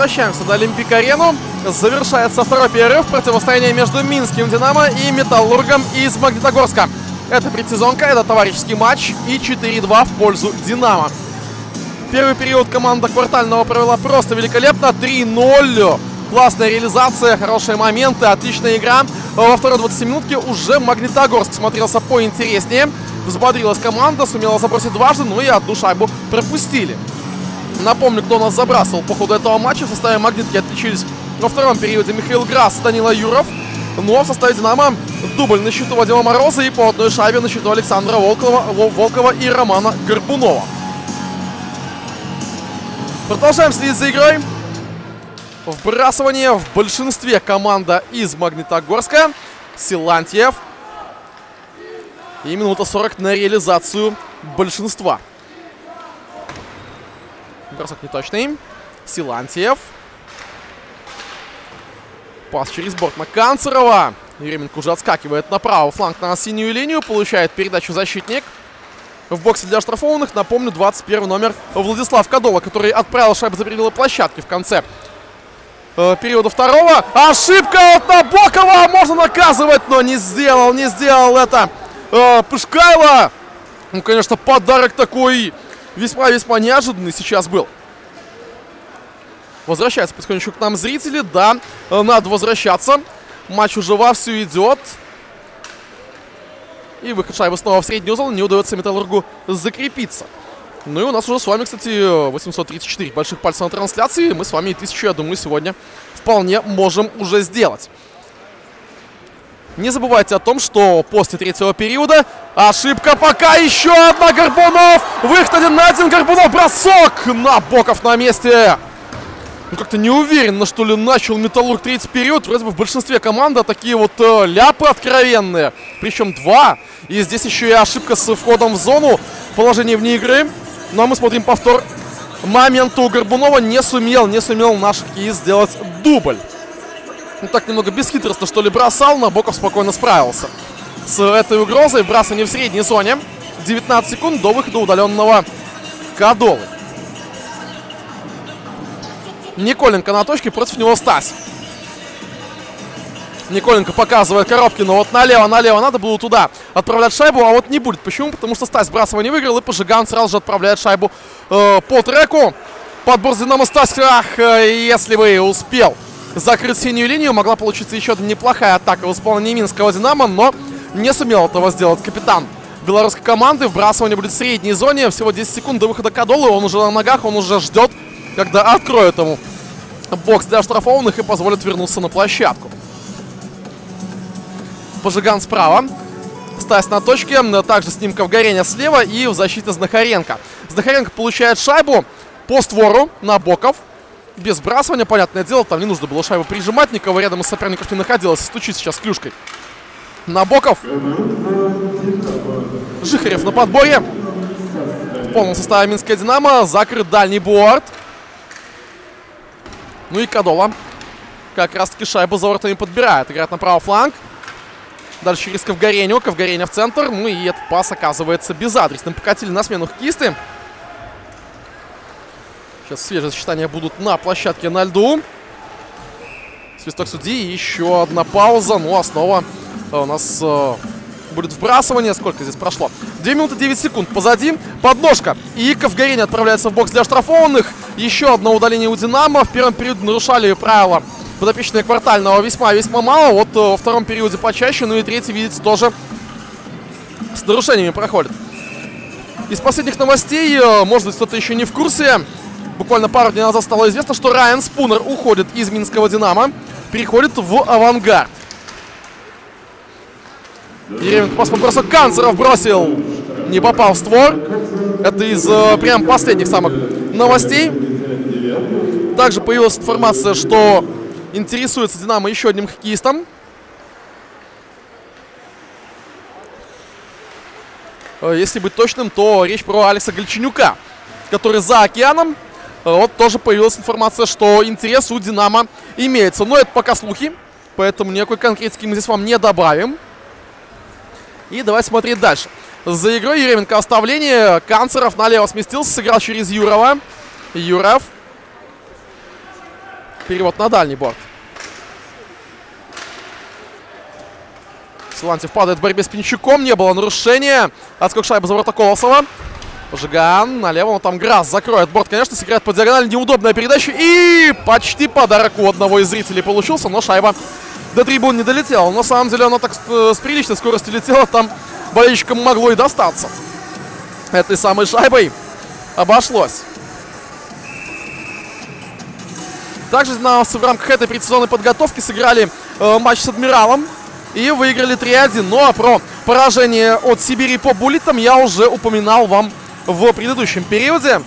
Возвращаемся на Олимпик-арену. Завершается второй перерыв противостояния между Минским «Динамо» и Металлургом из Магнитогорска. Это предсезонка, это товарищеский матч и 4-2 в пользу «Динамо». Первый период команда Квартального провела просто великолепно. 3-0. Классная реализация, хорошие моменты, отличная игра. Во второй 20 минутке уже Магнитогорск смотрелся поинтереснее. Взбодрилась команда, сумела забросить дважды, ну и одну шайбу пропустили. Напомню, кто нас забрасывал по ходу этого матча. В составе «Магнитки» отличились во втором периоде Михаил Грасс Данила Юров. Ну а в составе «Динамо» дубль на счету Вадима Мороза и по одной шайбе на счету Александра Волкова, Волкова и Романа Горбунова. Продолжаем следить за игрой. Вбрасывание в большинстве команда из Магнитогорска. Силантьев. И минута 40 на реализацию большинства. Бросок неточный. Силантьев. Пас через борт на Канцерова. Еременко уже отскакивает на правый фланг на синюю линию. Получает передачу защитник. В боксе для штрафованных, напомню, 21 номер Владислав Кадова, который отправил шайбу за пределы площадки в конце э, периода второго. Ошибка от Набокова! Можно наказывать, но не сделал, не сделал это э, Пышкайло. Ну, конечно, подарок такой весьма-весьма неожиданный сейчас был. Возвращается потихонечку к нам зрители. Да, э, надо возвращаться. Матч уже вовсю идет. И выход шайбы снова в среднюю зону. Не удается Металлургу закрепиться. Ну и у нас уже с вами, кстати, 834 больших пальцев на трансляции. Мы с вами 1000, я думаю, сегодня вполне можем уже сделать. Не забывайте о том, что после третьего периода ошибка пока еще одна Горбунов. Выход один на один Горбунов. Бросок на Боков на месте. Ну, как-то не уверенно, что ли, начал Металлург третий период. Вроде бы в большинстве команды такие вот э, ляпы откровенные. Причем два. И здесь еще и ошибка с входом в зону. Положение вне игры. Ну, а мы смотрим повтор. Моменту Горбунова не сумел, не сумел наш хоккеист сделать дубль ну, так немного бесхитростно, что ли, бросал, но Боков спокойно справился с этой угрозой. Вбрасывание в средней зоне. 19 секунд до выхода удаленного Кадолы. Николенко на точке, против него Стась. Николенко показывает коробки, но вот налево, налево надо было туда отправлять шайбу, а вот не будет. Почему? Потому что Стась сбрасывание выиграл, и Пожиган сразу же отправляет шайбу э, по треку. Подбор Динамо Стась, ах, э, если бы успел закрыть синюю линию. Могла получиться еще одна неплохая атака в исполнении Минского Динамо, но не сумел этого сделать капитан белорусской команды. Вбрасывание будет в средней зоне. Всего 10 секунд до выхода Кадолы. Он уже на ногах, он уже ждет, когда откроют ему бокс для штрафованных и позволит вернуться на площадку. Пожиган справа. Стась на точке. Также снимка в горения слева и в защите Знахаренко. Знахаренко получает шайбу по створу на Боков без сбрасывания, понятное дело. Там не нужно было шайбу прижимать. Никого рядом из соперников не находилось. Стучит сейчас клюшкой. Набоков. Жихарев на подборе. В полном составе Минская Динамо. Закрыт дальний борт. Ну и Кадола. Как раз таки шайбу за воротами подбирает. Играет на правый фланг. Дальше через Ковгареню. Ковгареня в центр. Ну и этот пас оказывается безадресным. Покатили на смену хоккеисты. Сейчас свежие сочетания будут на площадке на льду. Свисток судьи. Еще одна пауза. Ну, а снова у нас э, будет вбрасывание. Сколько здесь прошло? 2 минуты 9 секунд позади. Подножка. И Ковгарень отправляется в бокс для штрафованных. Еще одно удаление у Динамо. В первом периоде нарушали правила подопечные квартального весьма-весьма мало. Вот э, во втором периоде почаще. Ну и третий, видите, тоже с нарушениями проходит. Из последних новостей, э, может быть, кто-то еще не в курсе, Буквально пару дней назад стало известно, что Райан Спунер уходит из Минского «Динамо», переходит в «Авангард». Еременко пас по бросок Канцеров бросил. Не попал в створ. Это из э, прям последних самых новостей. Также появилась информация, что интересуется «Динамо» еще одним хоккеистом. Э, если быть точным, то речь про Алекса Гальченюка, который за океаном вот тоже появилась информация, что интерес у Динамо имеется. Но это пока слухи, поэтому никакой конкретики мы здесь вам не добавим. И давайте смотреть дальше. За игрой Еременко оставление. Канцеров налево сместился, сыграл через Юрова. Юров. Перевод на дальний борт. Силантьев падает в борьбе с Пинчуком. Не было нарушения. Отскок шайбы за ворота Колосова. Жиган налево. Он там Грасс закроет борт. Конечно, сыграет по диагонали. Неудобная передача. И почти подарок у одного из зрителей получился. Но шайба до трибун не долетела. На самом деле она так с приличной скоростью летела. Там болельщикам могло и достаться. Этой самой шайбой обошлось. Также нас в рамках этой предсезонной подготовки сыграли э, матч с Адмиралом и выиграли 3-1. Но про поражение от Сибири по буллитам я уже упоминал вам в предыдущем периоде.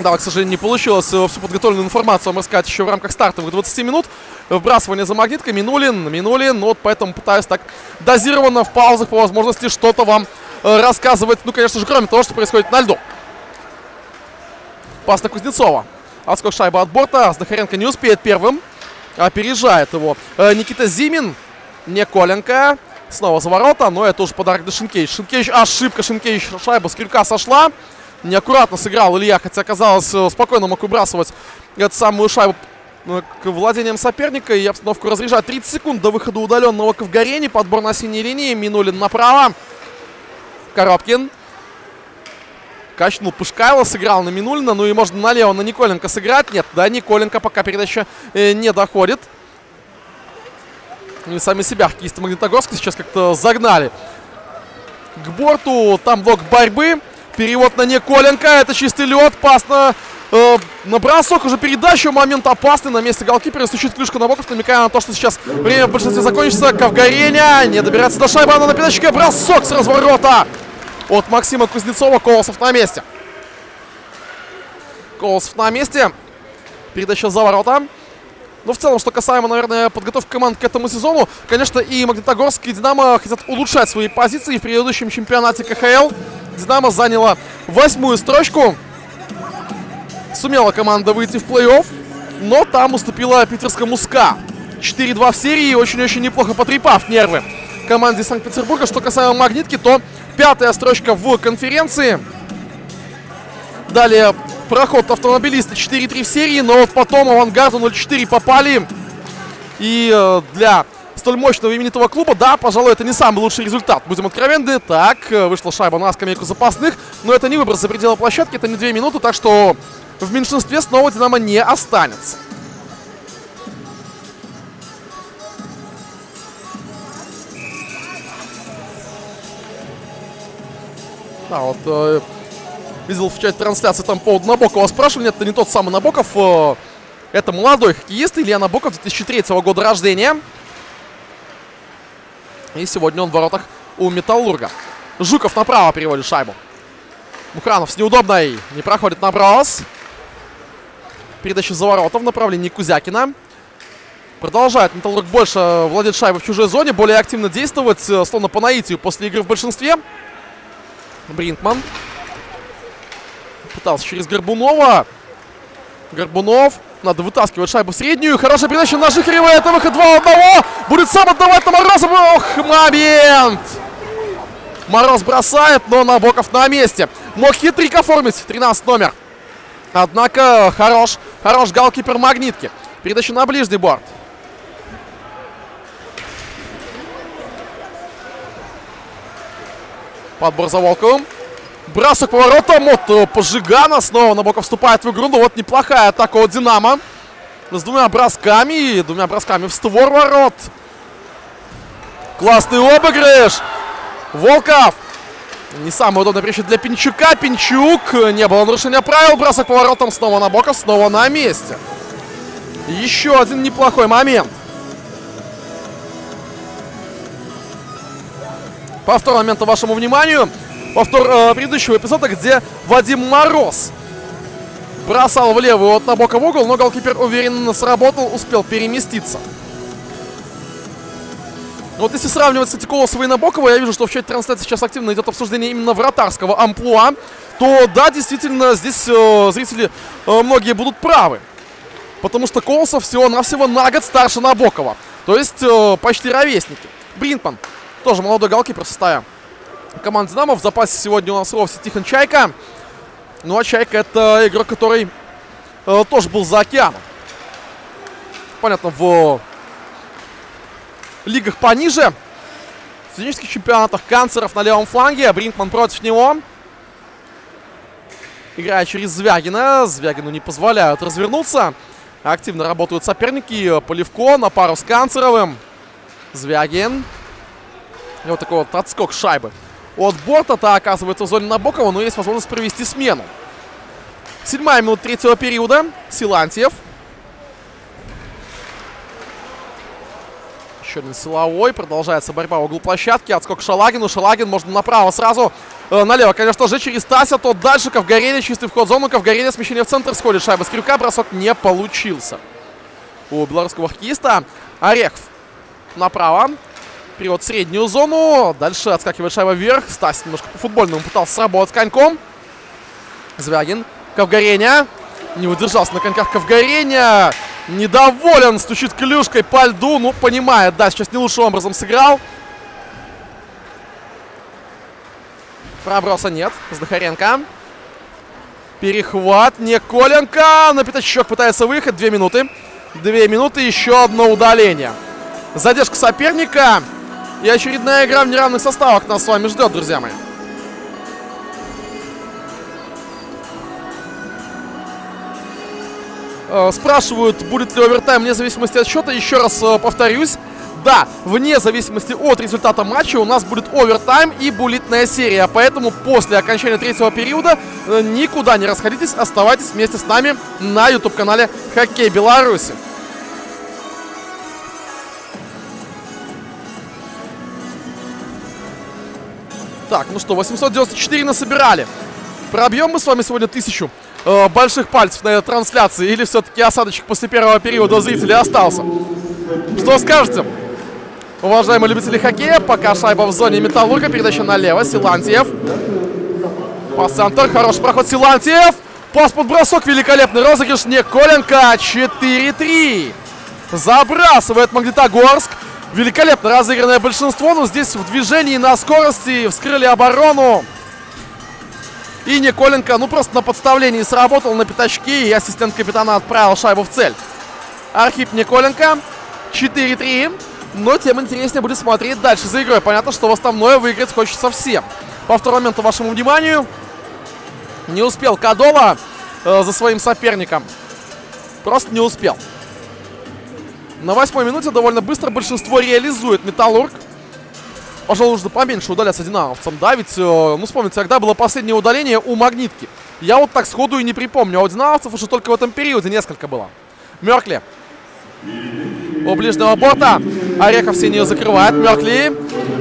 Да, к сожалению, не получилось всю подготовленную информацию вам рассказать еще в рамках стартовых 20 минут. Вбрасывание за магниткой. Минулин, Минулин. Ну, вот поэтому пытаюсь так дозированно в паузах по возможности что-то вам э, рассказывать. Ну, конечно же, кроме того, что происходит на льду. Пас на Кузнецова. Отскок шайба от борта. Знахаренко не успеет первым. Опережает его э, Никита Зимин. Не Коленко. Снова за ворота, но это уже подарок для Шинкевич. Шинкевич, ошибка Шинкевич. Шайба с крюка сошла. Неаккуратно сыграл Илья, хотя казалось, э, спокойно мог выбрасывать эту самую шайбу э, к владениям соперника и обстановку разряжать. 30 секунд до выхода удаленного Ковгарени. Подбор на синей линии. Минулин направо. Коробкин. Качнул Пушкайло, сыграл на Минулина. Ну и можно налево на Николенко сыграть. Нет, да, Николенко пока передача э, не доходит. И сами себя хоккеисты Магнитогорска сейчас как-то загнали к борту. Там блок борьбы. Перевод на Николенко. Это чистый лед. Пас на, э, на бросок. Уже передача. Момент опасный. На месте голкипера стучит клюшка на боков, намекая на то, что сейчас время в большинстве закончится. Ковгореня не добирается до шайбы. Она на передаче. Бросок с разворота от Максима Кузнецова. Колосов на месте. Колосов на месте. Передача за ворота. Ну, в целом, что касаемо, наверное, подготовки команд к этому сезону, конечно, и Магнитогорск, и Динамо хотят улучшать свои позиции. В предыдущем чемпионате КХЛ Динамо заняла восьмую строчку. Сумела команда выйти в плей-офф, но там уступила питерскому СКА. 4-2 в серии, очень-очень неплохо потрепав нервы команде Санкт-Петербурга. Что касаемо Магнитки, то пятая строчка в конференции. Далее проход автомобилиста 4-3 в серии, но вот потом авангарду 0-4 попали. И э, для столь мощного именитого клуба, да, пожалуй, это не самый лучший результат. Будем откровенны. Так, э, вышла шайба на скамейку запасных, но это не выбор за пределы площадки, это не две минуты, так что в меньшинстве снова Динамо не останется. Да, вот э, видел в чате трансляции там поводу Набокова спрашивали. Нет, это не тот самый Набоков. Э, это молодой хоккеист Илья Набоков 2003 года рождения. И сегодня он в воротах у Металлурга. Жуков направо переводит шайбу. Мухранов с неудобной. Не проходит наброс. Передача за ворота в направлении Кузякина. Продолжает Металлург больше владеть шайбой в чужой зоне. Более активно действовать, э, словно по наитию после игры в большинстве. Бринкман. Пытался через Горбунова. Горбунов. Надо вытаскивать шайбу в среднюю. Хорошая передача на Жихарева. Это выход 2 1. Будет сам отдавать на Морозова. Ох, момент. Мороз бросает, но Набоков на месте. Мог хитрик оформить. 13 номер. Однако хорош, хорош галкипер Магнитки. Передача на ближний борт. Подбор за Волковым. Бросок поворотом от Пожигана. Снова Набоков вступает в игру. Ну вот неплохая атака от Динамо. С двумя бросками. Двумя бросками в створ ворот. Классный обыгрыш. Волков. Не самый удобный переход для Пинчука. Пинчук. Не было нарушения правил. Бросок поворотом. Снова Набоков. Снова на месте. Еще один неплохой момент. Повтор момента вашему вниманию. Повтор э, предыдущего эпизода, где Вадим Мороз бросал в левую от Набока в угол, но голкипер уверенно сработал, успел переместиться. Вот если сравнивать, кстати, Колосова и Набокова, я вижу, что в чате трансляции сейчас активно идет обсуждение именно вратарского амплуа, то да, действительно, здесь э, зрители э, многие будут правы. Потому что Колосов всего-навсего на год старше Набокова. То есть э, почти ровесники. Бринпан тоже молодой голкипер в команды Динамо. В запасе сегодня у нас вовсе Тихон Чайка. Ну а Чайка это игрок, который э, тоже был за океаном. понятно, в лигах пониже. В студенческих чемпионатах Канцеров на левом фланге. Бринкман против него. Играя через Звягина. Звягину не позволяют развернуться. Активно работают соперники. Поливко на пару с Канцеровым. Звягин. И вот такой вот отскок шайбы. От борта-то оказывается в зоне Набокова, но есть возможность провести смену. Седьмая минута третьего периода. Силантьев. Еще один силовой. Продолжается борьба в углу площадки. Отскок Шалагину. Шалагин можно направо сразу. Э, налево, конечно же, через Тася. Тот дальше. Ковгорелия. Чистый вход в зону. Ковгорелия. Смещение в центр. Сходит шайба с крюка. Бросок не получился. У белорусского хоккеиста. Орехов. Направо. Перевод в среднюю зону. Дальше отскакивает шайба вверх. Стас немножко по-футбольному пытался сработать коньком. Звягин. Ковгореня. Не удержался на коньках Ковгореня. Недоволен, стучит клюшкой по льду. Ну, понимает, да, сейчас не лучшим образом сыграл. Проброса нет. Здохаренко. Перехват. Николенко. На пятачок пытается выход. Две минуты. Две минуты. Еще одно удаление. Задержка соперника. И очередная игра в неравных составах нас с вами ждет, друзья мои. Э, спрашивают, будет ли овертайм вне зависимости от счета. Еще раз э, повторюсь. Да, вне зависимости от результата матча у нас будет овертайм и булитная серия. Поэтому после окончания третьего периода э, никуда не расходитесь. Оставайтесь вместе с нами на YouTube-канале Хоккей Беларуси. Так, ну что, 894 насобирали. Пробьем мы с вами сегодня тысячу э, больших пальцев на этой трансляции? Или все-таки осадочек после первого периода зрителей остался? Что скажете? Уважаемые любители хоккея, пока шайба в зоне Металлурга, передача налево, Силантьев. Пас центр, хороший проход Силантьев. Пас под бросок, великолепный розыгрыш, Николенко, 4-3. Забрасывает Магнитогорск. Великолепно разыгранное большинство, но здесь в движении на скорости вскрыли оборону. И Николенко, ну просто на подставлении сработал на пятачке, и ассистент капитана отправил шайбу в цель. Архип Николенко, 4-3. Но тем интереснее будет смотреть дальше за игрой. Понятно, что в основное выиграть хочется всем. По второму моменту вашему вниманию. Не успел Кадова э, за своим соперником. Просто не успел. На восьмой минуте довольно быстро большинство реализует Металлург. Пожалуй, нужно поменьше удаляться динамовцам. Да, ведь, э, ну, вспомните, когда было последнее удаление у Магнитки. Я вот так сходу и не припомню. А у динамовцев уже только в этом периоде несколько было. Меркли. У ближнего борта. Орехов синюю закрывает. Меркли.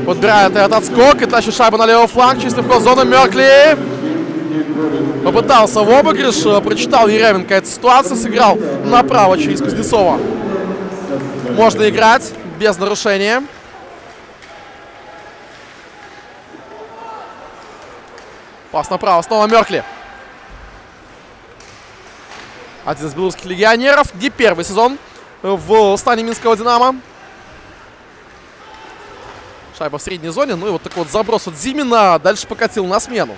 Подбирает этот отскок и тащит шайбу на левый фланг. Чистый вход в зону. Меркли. Попытался в обыгрыш. Э, прочитал Еременко эту ситуацию. Сыграл направо через Кузнецова. Можно играть без нарушения. Пас направо. Снова Меркли. Один из белорусских легионеров. Не первый сезон в стане Минского Динамо. Шайба в средней зоне. Ну и вот такой вот заброс от Зимина. Дальше покатил на смену.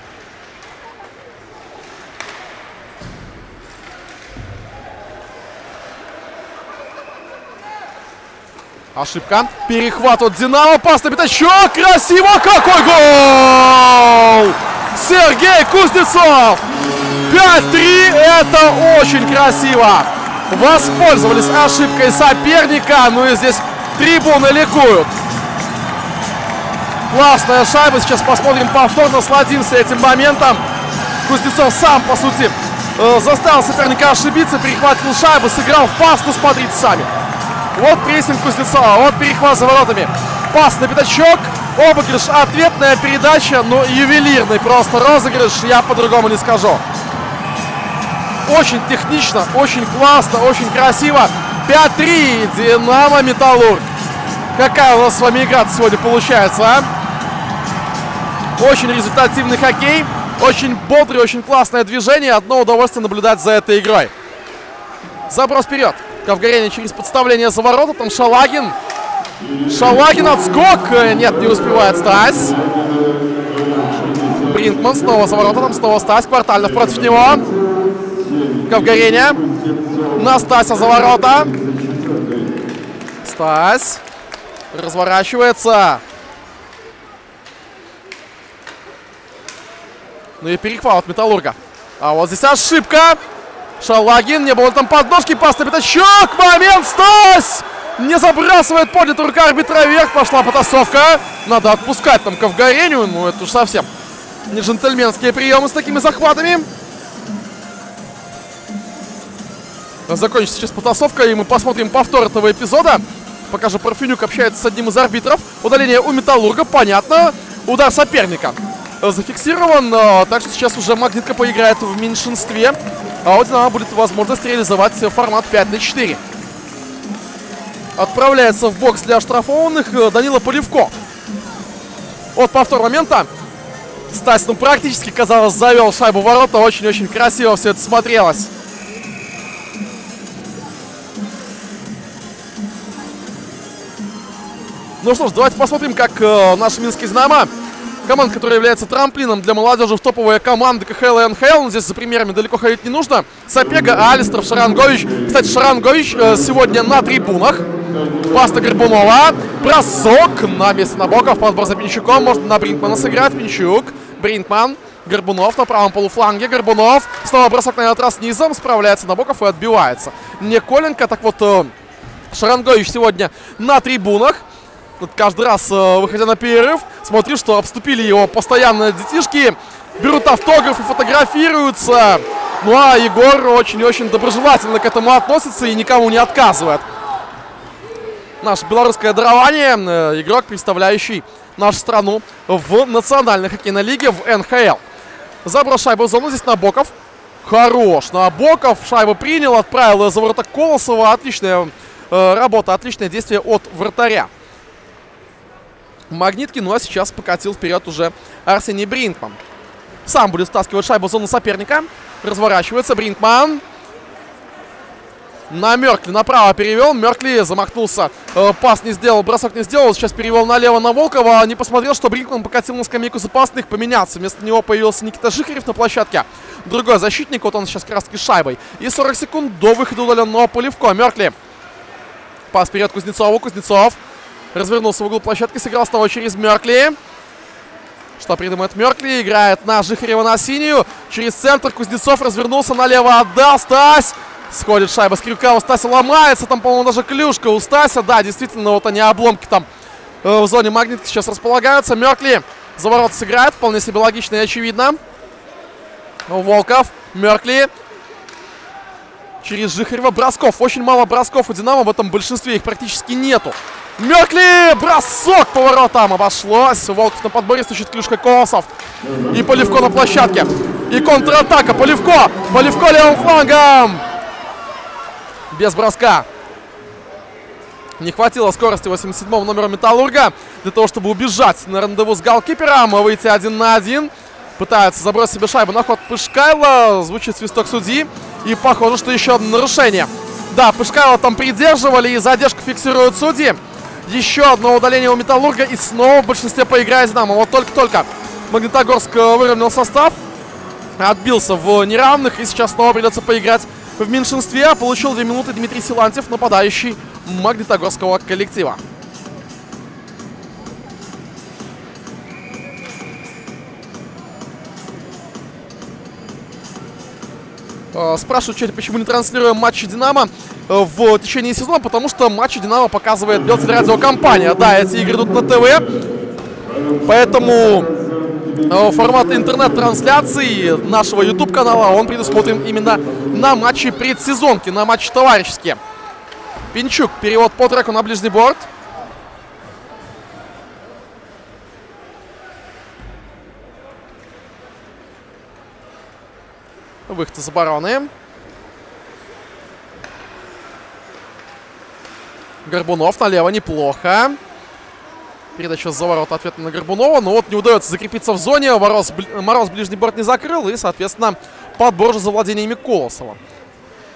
Ошибка. Перехват от Динамо. Пас на пятачок. Красиво. Какой гол! Сергей Кузнецов. 5-3. Это очень красиво. Воспользовались ошибкой соперника. Ну и здесь трибуны ликуют. Классная шайба. Сейчас посмотрим повтор. Насладимся этим моментом. Кузнецов сам, по сути, э, заставил соперника ошибиться. Перехватил шайбу, сыграл в пас. Ну, смотрите сами. Вот прессинг Кузнецова. Вот перехват за воротами. Пас на пятачок. Обыгрыш, ответная передача, но ювелирный просто розыгрыш, я по-другому не скажу. Очень технично, очень классно, очень красиво. 5-3, Динамо Металлург. Какая у нас с вами игра сегодня получается, а? Очень результативный хоккей, очень бодрый, очень классное движение. Одно удовольствие наблюдать за этой игрой. Заброс вперед. Ковгорение через подставление за ворота. Там Шалагин. Шалагин отскок. Нет, не успевает Стась. Бринкман снова за ворота. Там снова Стась. Квартальнов против него. Ковгорение. На Стася за ворота. Стась. Разворачивается. Ну и перехват от Металлурга. А вот здесь ошибка. Шалагин, не было там подножки, паста пятачок, момент, Стась! Не забрасывает поднятая рука арбитра вверх, пошла потасовка. Надо отпускать там Ковгарению, ну это уж совсем не джентльменские приемы с такими захватами. Закончится сейчас потасовка, и мы посмотрим повтор этого эпизода. Пока же Парфенюк общается с одним из арбитров. Удаление у Металлурга, понятно. Удар соперника зафиксирован. Так что сейчас уже Магнитка поиграет в меньшинстве. А у Динамо будет возможность реализовать формат 5 на 4. Отправляется в бокс для штрафованных э, Данила Поливко. Вот повтор момента. Стась, ну практически, казалось, завел шайбу в ворота. Очень-очень красиво все это смотрелось. Ну что ж, давайте посмотрим, как э, наш Минский Динамо Команда, которая является трамплином для молодежи в топовые команды КХЛ и НХЛ. Здесь за примерами далеко ходить не нужно. Сапега, Алистров, Шарангович. Кстати, Шарангович э, сегодня на трибунах. Паста Горбунова. Бросок на месте Набоков. Подбор за Пинчуком. Может на Бринкмана сыграть. Пинчук. Бринкман. Горбунов на правом полуфланге. Горбунов. Снова бросок на этот раз низом. Справляется Набоков и отбивается. Не Коленко. Так вот, э, Шарангович сегодня на трибунах каждый раз, э, выходя на перерыв, смотрю, что обступили его постоянно детишки. Берут автографы, фотографируются. Ну а Егор очень-очень доброжелательно к этому относится и никому не отказывает. Наше белорусское дарование. Э, игрок, представляющий нашу страну в национальной хоккейной лиге в НХЛ. Забрал шайбу в зону. Здесь Набоков. Хорош. Набоков шайбу принял, отправил за ворота Колосова. Отличная э, работа, отличное действие от вратаря. Магнитки. Ну а сейчас покатил вперед уже Арсений Бринкман. Сам будет стаскивать шайбу в зону соперника. Разворачивается Бринкман. На Меркли направо перевел. Меркли замахнулся. Э, пас не сделал, бросок не сделал. Сейчас перевел налево на Волкова. Не посмотрел, что Бринкман покатил на скамейку запасных поменяться. Вместо него появился Никита Жихарев на площадке. Другой защитник. Вот он сейчас таки шайбой. И 40 секунд до выхода удаленного Поливко. Меркли. Пас вперед Кузнецову. Кузнецов. Развернулся в угол площадки, сыграл снова через Меркли. Что придумает Меркли? Играет на Жихарева на синюю. Через центр Кузнецов развернулся налево, отдал. Стась! Сходит шайба с крюка, у Стася ломается. Там, по-моему, даже клюшка у Стася. Да, действительно, вот они обломки там э, в зоне магнитки сейчас располагаются. Меркли за ворот сыграет. Вполне себе логично и очевидно. Волков, Меркли. Через Жихарева бросков. Очень мало бросков у Динамо. В этом большинстве их практически нету. Меркли! Бросок поворотом обошлось. Волков на подборе стучит клюшкой Колосов. И Поливко на площадке. И контратака. Поливко! Поливко левым флангом! Без броска. Не хватило скорости 87-го номера Металлурга для того, чтобы убежать на рандеву с голкипером. Выйти один на один. Пытается забросить себе шайбу на ход Пышкайла. Звучит свисток судьи. И похоже, что еще одно нарушение. Да, Пышкайла там придерживали и задержку фиксируют судьи. Еще одно удаление у Металлурга. И снова в большинстве поиграет Динамо. Вот только-только Магнитогорск выровнял состав. Отбился в неравных. И сейчас снова придется поиграть в меньшинстве. Получил 2 минуты Дмитрий Силантьев, нападающий Магнитогорского коллектива. Э, спрашивают, что почему не транслируем матчи «Динамо» э, в течение сезона, потому что матчи «Динамо» показывает радиокомпания. Да, эти игры идут на ТВ, поэтому э, формат интернет-трансляции нашего YouTube-канала, он предусмотрен именно на матчи предсезонки, на матчи товарищеские. Пинчук, перевод по треку на ближний борт. Выход из обороны. Горбунов налево неплохо. Передача за ворот ответа на Горбунова. Но вот не удается закрепиться в зоне. Мороз, Мороз ближний борт не закрыл. И, соответственно, подбор же за владениями Колосова.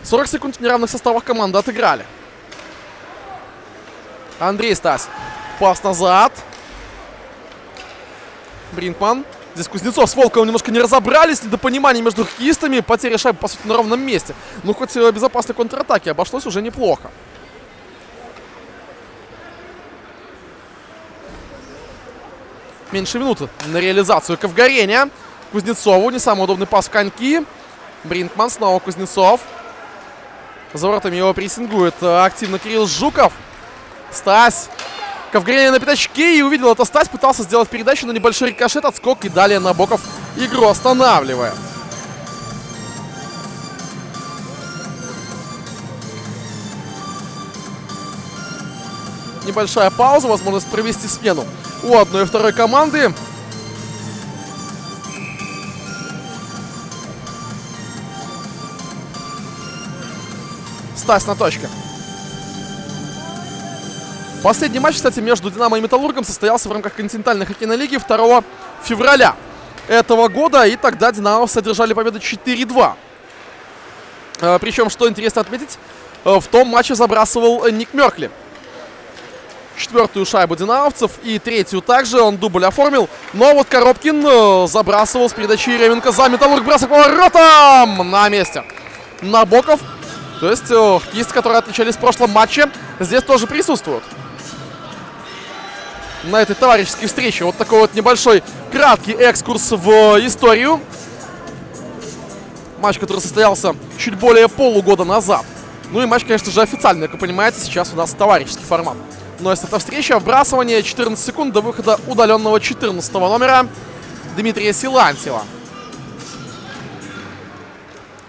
40 секунд в неравных составах команды отыграли. Андрей Стас. Пас назад. Бринкман. Здесь Кузнецов с Волковым немножко не разобрались, недопонимание между хоккеистами, потеря шайбы, по сути, на ровном месте. Ну, хоть безопасной контратаки обошлось уже неплохо. Меньше минуты на реализацию Ковгорения. Кузнецову не самый удобный пас в коньки. Бринкман снова Кузнецов. За воротами его прессингует э, активно Кирилл Жуков. Стась Ковгорения на пятачке и увидел это Стась. Пытался сделать передачу на небольшой рикошет, отскок и далее Набоков игру останавливает. Небольшая пауза, возможность провести смену у одной и второй команды. Стась на точке. Последний матч, кстати, между Динамо и Металлургом состоялся в рамках континентальной хоккейной лиги 2 февраля этого года. И тогда Динамо содержали победу 4-2. Э, Причем, что интересно отметить, э, в том матче забрасывал Ник Меркли. Четвертую шайбу динамовцев и третью также он дубль оформил. Но вот Коробкин э, забрасывал с передачи Еременко за Металлург. Бросок по воротам на месте. Набоков то есть э, хоккеисты, которые отличались в прошлом матче, здесь тоже присутствуют. На этой товарищеской встрече. Вот такой вот небольшой краткий экскурс в историю. Матч, который состоялся чуть более полугода назад. Ну и матч, конечно же, официальный. Как вы понимаете, сейчас у нас товарищеский формат. Но если это встреча, вбрасывание 14 секунд до выхода удаленного 14 номера Дмитрия Силантьева.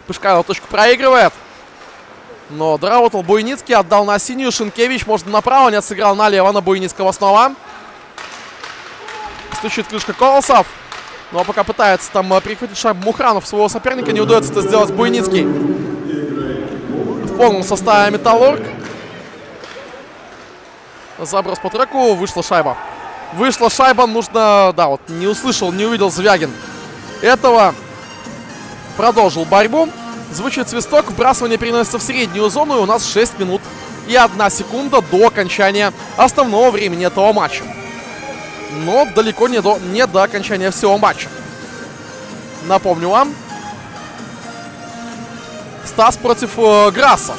Пышкайло точку проигрывает. Но доработал Буйницкий, отдал на синюю. Шинкевич, может, направо, нет, сыграл налево на Буйницкого снова. Стучит крышка Колосов. Ну а пока пытается там э, перехватить шайбу Мухранов своего соперника, не удается это сделать Буйницкий. В полном составе Металлург. Заброс по треку, вышла шайба. Вышла шайба, нужно... Да, вот не услышал, не увидел Звягин этого. Продолжил борьбу. Звучит свисток, вбрасывание переносится в среднюю зону, и у нас 6 минут и 1 секунда до окончания основного времени этого матча. Но далеко не до, не до окончания всего матча. Напомню вам. Стас против э, Грасса.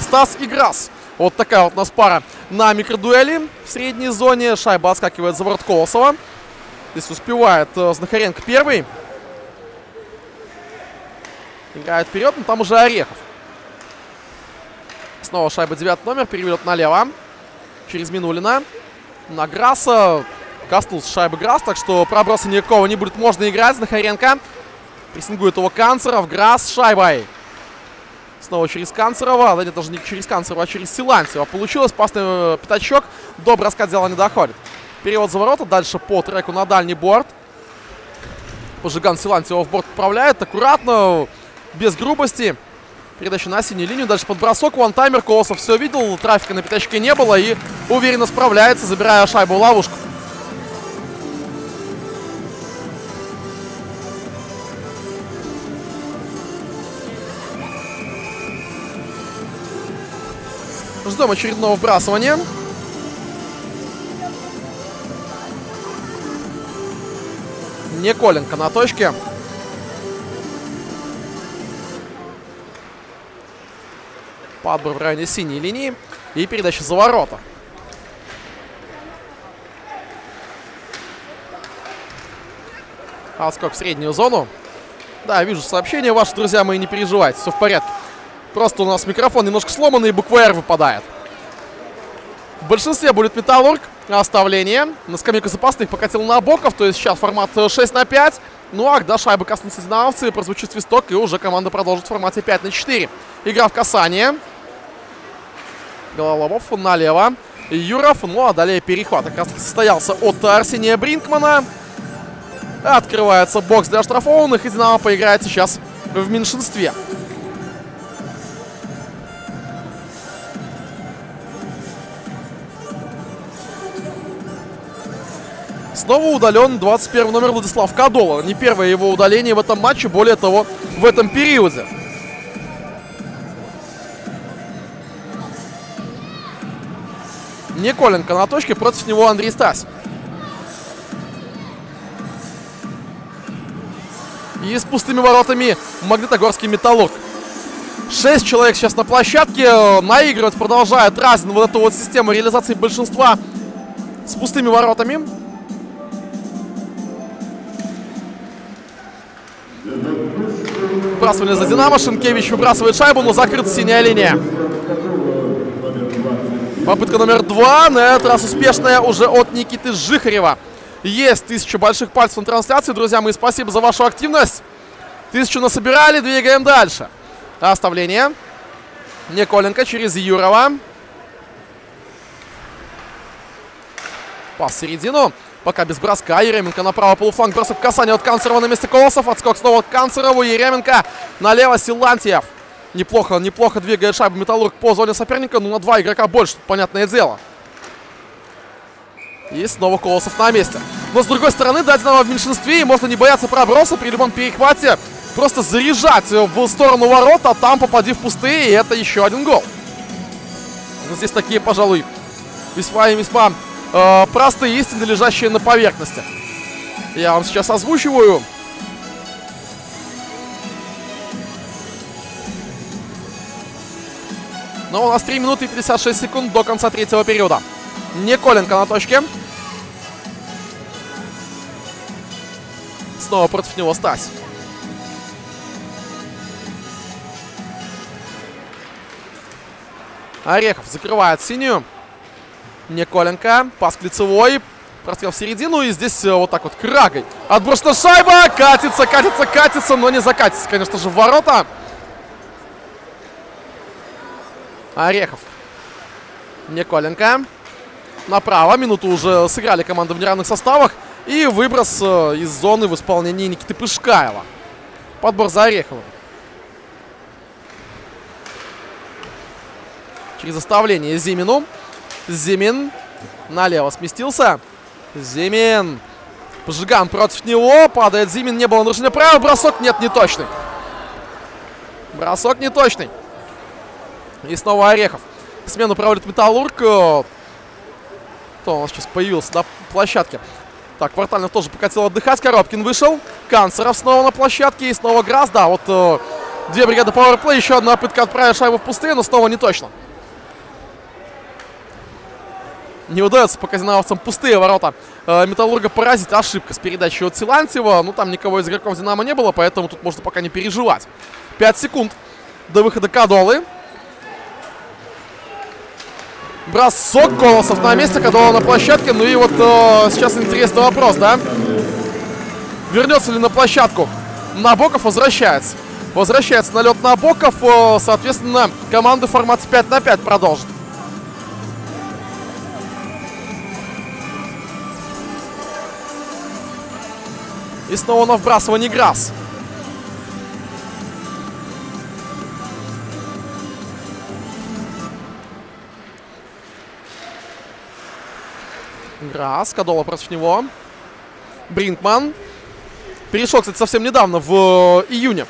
Стас и Грасс. Вот такая вот у нас пара на микродуэли в средней зоне. Шайба отскакивает за ворот Колосова. Здесь успевает э, Знахаренко первый. Играет вперед, но там уже Орехов. Снова шайба 9 номер. Переведет налево. Через Минулина. На Грасса. Коснулся шайбы Грасс, так что проброса никакого не будет. Можно играть. Знахаренко. Прессингует его Канцеров. Грасс шайбой. Снова через Канцерова. Да нет, даже не через Канцерова, а через Силантьева. Получилось. Пасный э, пятачок. До броска дело не доходит. Перевод за ворота. Дальше по треку на дальний борт. Пожиган Силантьева в борт отправляет. Аккуратно без грубости. Передача на синюю линию. Дальше под бросок. Вантаймер. Колосов все видел. Трафика на пятачке не было. И уверенно справляется, забирая шайбу в ловушку. Ждем очередного вбрасывания. Николенко на точке. Подбор в районе синей линии. И передача за ворота. Отскок в среднюю зону. Да, вижу сообщение ваше, друзья мои, не переживайте, все в порядке. Просто у нас микрофон немножко сломанный, и буква R выпадает. В большинстве будет Металлург. Оставление. На скамейку запасных покатил на Боков, то есть сейчас формат 6 на 5. Ну а когда шайба коснутся динамовцы, прозвучит свисток, и уже команда продолжит в формате 5 на 4. Игра в касание. Гололобов налево. Юров, ну а далее перехват как раз состоялся от Арсения Бринкмана. Открывается бокс для штрафованных, и Динамо поиграет сейчас в меньшинстве. Снова удален 21 номер Владислав Кадола. Не первое его удаление в этом матче, более того, в этом периоде. Николенко на точке, против него Андрей Стас. И с пустыми воротами Магнитогорский металлург. Шесть человек сейчас на площадке. Э, Наигрывать продолжает Разин вот эту вот систему реализации большинства с пустыми воротами. Выбрасывание за Динамо. Шинкевич выбрасывает шайбу, но закрыта синяя линия. Попытка номер два. На этот раз успешная уже от Никиты Жихарева. Есть тысяча больших пальцев на трансляции. Друзья мои, спасибо за вашу активность. Тысячу насобирали, двигаем дальше. Оставление. Николенко через Юрова. Пас в середину. Пока без броска. Еременко направо полуфланг. Бросок касания от Канцерова на месте Колосов. Отскок снова от Канцерову. Еременко налево Силантьев. Неплохо, неплохо двигает шайбу Металлург по зоне соперника. Ну, на два игрока больше, понятное дело. И снова Колосов на месте. Но, с другой стороны, да, Динамо в меньшинстве. И можно не бояться проброса при любом перехвате. Просто заряжать в сторону ворот, а там попади в пустые. И это еще один гол. Ну, здесь такие, пожалуй, весьма и весьма э, простые истины, лежащие на поверхности. Я вам сейчас озвучиваю. Но у нас 3 минуты и 56 секунд до конца третьего периода. Николенко на точке. Снова против него Стась. Орехов закрывает синюю. Николенко. Пас к лицевой. Прострел в середину. И здесь э, вот так вот крагой. Отброшена шайба. Катится, катится, катится. Но не закатится, конечно же, в ворота. Орехов. Николенко. Направо. Минуту уже сыграли команды в неравных составах. И выброс э, из зоны в исполнении Никиты Пышкаева. Подбор за Ореховым. Через оставление Зимину. Зимин налево сместился. Зимин. Пожиган против него. Падает Зимин. Не было нарушения правил. Бросок нет, не точный. Бросок не точный. И снова Орехов. Смену проводит Металлург. Кто у нас сейчас появился на площадке? Так, Квартальнов тоже покатил отдыхать. Коробкин вышел. Канцеров снова на площадке. И снова Грас. Да, вот э, две бригады пауэрплей. Еще одна попытка отправить шайбу в пустые, но снова не точно. Не удается пока динамовцам пустые ворота э, Металлурга поразить. Ошибка с передачей от Силантьева. Ну, там никого из игроков Динамо не было, поэтому тут можно пока не переживать. 5 секунд до выхода Кадолы. Бросок Колосов на месте, Кадола на площадке. Ну и вот э, сейчас интересный вопрос, да? Вернется ли на площадку? Набоков возвращается. Возвращается на лед Набоков. Э, соответственно, команда формации 5 на 5 продолжит. И снова на вбрасывание Грасс. Грасс, Кадола против него. Бринкман. Перешел, кстати, совсем недавно, в э, июне.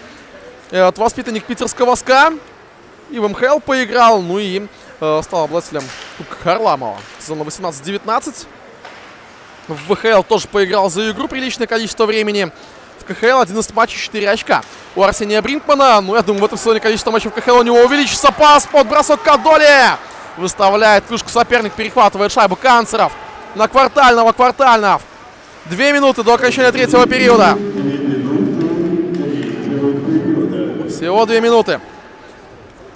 Это воспитанник питерского СКА. И в МХЛ поиграл, ну и э, стал обладателем Кубка Харламова. Сезона 18-19. В ВХЛ тоже поиграл за игру приличное количество времени. В КХЛ 11 матчей, 4 очка. У Арсения Бринкмана, ну, я думаю, в этом сезоне количество матчей в КХЛ у него увеличится. Пас под бросок Кадоли. Выставляет клюшку соперник, перехватывает шайбу Канцеров. На Квартального, Квартальнов. Две минуты до окончания третьего периода. Всего две минуты.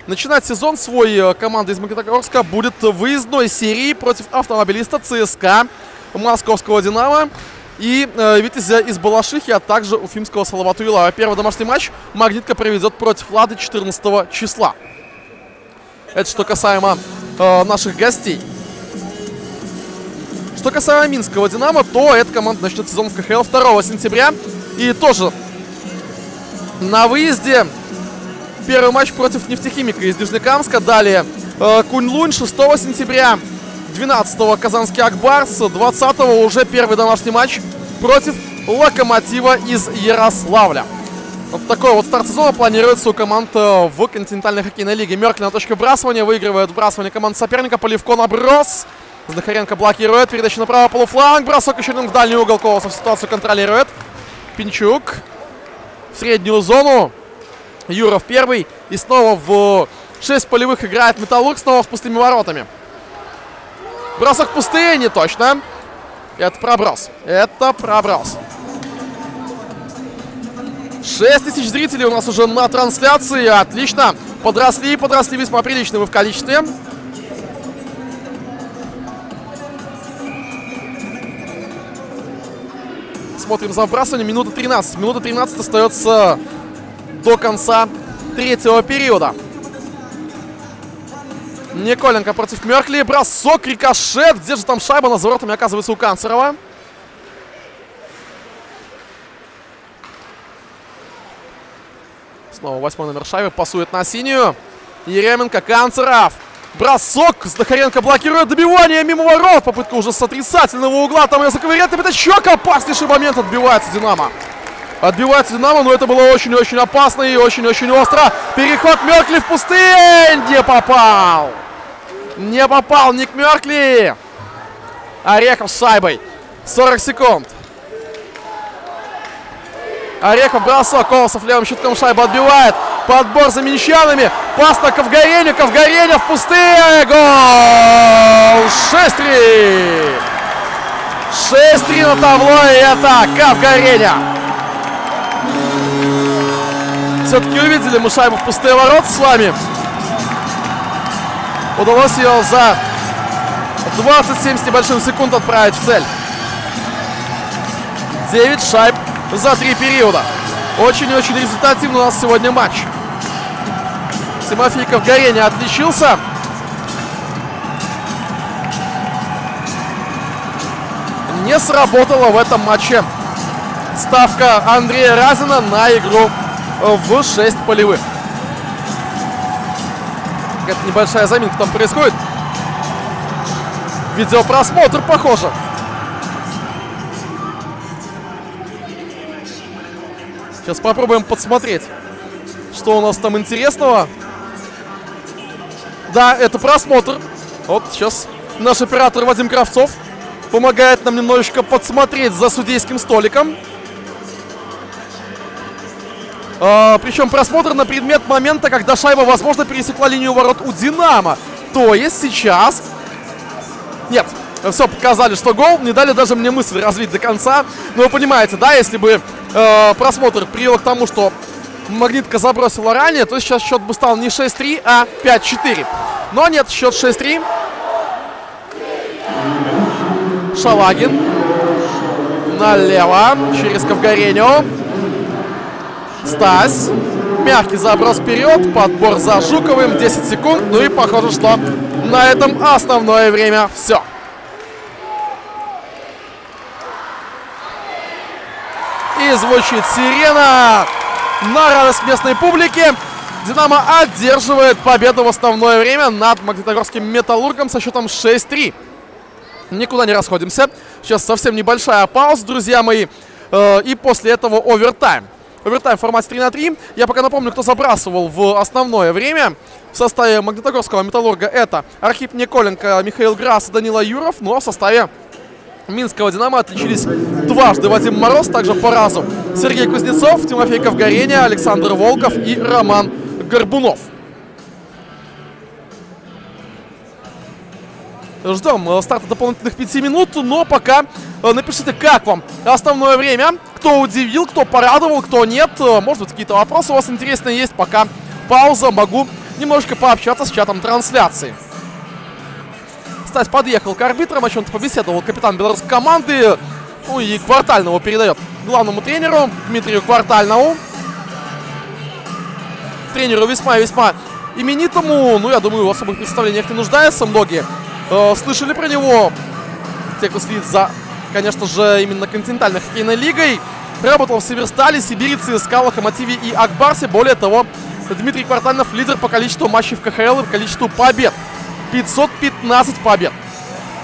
Начинать сезон свой э, команда из Магнитогорска будет выездной серии против автомобилиста ЦСКА московского «Динамо» и э, Витязя из Балашихи, а также уфимского Салавату Юлаева. Первый домашний матч «Магнитка» проведет против «Лады» 14 числа. Это что касаемо э, наших гостей. Что касаемо Минского «Динамо», то эта команда начнет сезон в КХЛ 2 сентября. И тоже на выезде первый матч против нефтехимика из Нижнекамска. Далее э, Кунь-Лунь 6 сентября. 12-го Казанский Акбарс. 20-го уже первый домашний матч против Локомотива из Ярославля. Вот такой вот старт сезона планируется у команд э, в континентальной хоккейной лиге. Меркли на точке вбрасывания. Выигрывает вбрасывание команд соперника. Поливко наброс. Знахаренко блокирует. Передача направо полуфланг. Бросок один в дальний угол. Колосов ситуацию контролирует. Пинчук. В среднюю зону. Юров первый. И снова в 6 полевых играет Металлург. Снова с пустыми воротами. Бросок пустые, не точно. Это проброс. Это проброс. 6 тысяч зрителей у нас уже на трансляции. Отлично. Подросли, подросли весьма прилично вы в количестве. Смотрим за вбрасывание. Минута 13. Минута 13 остается до конца третьего периода. Николенко против Меркли. Бросок, рикошет. Где же там шайба? На воротами оказывается у Канцерова. Снова восьмой номер шайбы. Пасует на синюю. Еременко, Канцеров. Бросок. Знахаренко блокирует добивание мимо ворот. Попытка уже с отрицательного угла. Там ее заковырять. Пятачок. Опаснейший момент. Отбивается Динамо. Отбивается Динамо, но это было очень-очень опасно и очень-очень остро. Переход Меркли в пустынь. Не попал. Не попал Ник Меркли. Орехов с шайбой. 40 секунд. Орехов бросок. Колосов левым щитком шайбу отбивает. Подбор за минчанами. Пас на Ковгареню. В пустые. Гол! 6-3. 6-3 на табло. И это Ковгареня. Все-таки увидели мы шайбу в пустые ворота с вами. Удалось ее за 27 с небольшим секунд отправить в цель. 9 шайб за три периода. Очень-очень результативный у нас сегодня матч. Тимофейков Горение отличился. Не сработала в этом матче ставка Андрея Разина на игру в 6 полевых. Какая-то небольшая заминка там происходит. Видеопросмотр, похоже. Сейчас попробуем подсмотреть, что у нас там интересного. Да, это просмотр. Вот сейчас наш оператор Вадим Кравцов помогает нам немножечко подсмотреть за судейским столиком. А, причем просмотр на предмет момента, когда шайба, возможно, пересекла линию ворот у Динамо. То есть сейчас... Нет, все показали, что гол. Не дали даже мне мысль развить до конца. Но вы понимаете, да, если бы э, просмотр привел к тому, что Магнитка забросила ранее, то сейчас счет бы стал не 6-3, а 5-4. Но нет, счет 6-3. Шалагин. Налево. Через Ковгареню. Стась. Мягкий заброс вперед. Подбор за Жуковым. 10 секунд. Ну и похоже, что на этом основное время все. И звучит сирена. На радость местной публики. Динамо одерживает победу в основное время над Магнитогорским Металлургом со счетом 6-3. Никуда не расходимся. Сейчас совсем небольшая пауза, друзья мои. Э, и после этого овертайм. Овертайм в формате 3 на 3. Я пока напомню, кто забрасывал в основное время. В составе Магнитогорского Металлурга это Архип Николенко, Михаил Грасс Данила Юров. Ну а в составе Минского «Динамо» отличились дважды Вадим Мороз, также по разу Сергей Кузнецов, Тимофей Ковгорения, Александр Волков и Роман Горбунов. Ждем э, старта дополнительных 5 минут, но пока э, напишите, как вам основное время, кто удивил, кто порадовал, кто нет. Э, может быть, какие-то вопросы у вас интересные есть, пока пауза, могу немножко пообщаться с чатом трансляции. Стась подъехал к арбитрам, о чем-то побеседовал капитан белорусской команды. Ну и Квартального передает главному тренеру Дмитрию Квартальному. Тренеру весьма-весьма именитому. Ну, я думаю, в особых представлениях не нуждается. Многие э, слышали про него. Те, кто следит за, конечно же, именно континентальной хоккейной лигой. Работал в Северстале, Сибирице, СКА, Локомотиве и Акбарсе. Более того, Дмитрий Квартальнов лидер по количеству матчей в КХЛ и по количеству побед. 515 побед.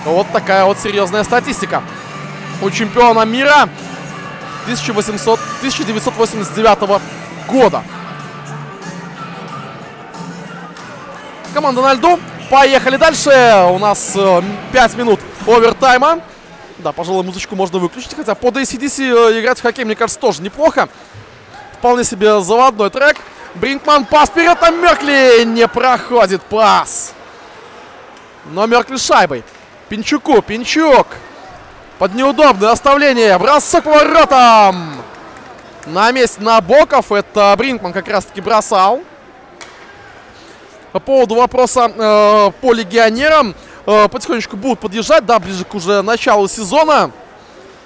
Вот такая вот серьезная статистика. У чемпиона мира 1800, 1989 года. Команда на льду. Поехали дальше. У нас 5 э, минут овертайма. Да, пожалуй, музычку можно выключить. Хотя под ACDC э, играть в хоккей, мне кажется, тоже неплохо. Вполне себе заводной трек. Бринкман пас вперед на Меркли. Не проходит пас. Но Меркли шайбой. Пинчуку. Пинчук. Под неудобное оставление. Бросок воротам. На месте Набоков. Это Бринкман как раз-таки бросал. По поводу вопроса э, по легионерам. Э, потихонечку будут подъезжать, да, ближе к уже началу сезона.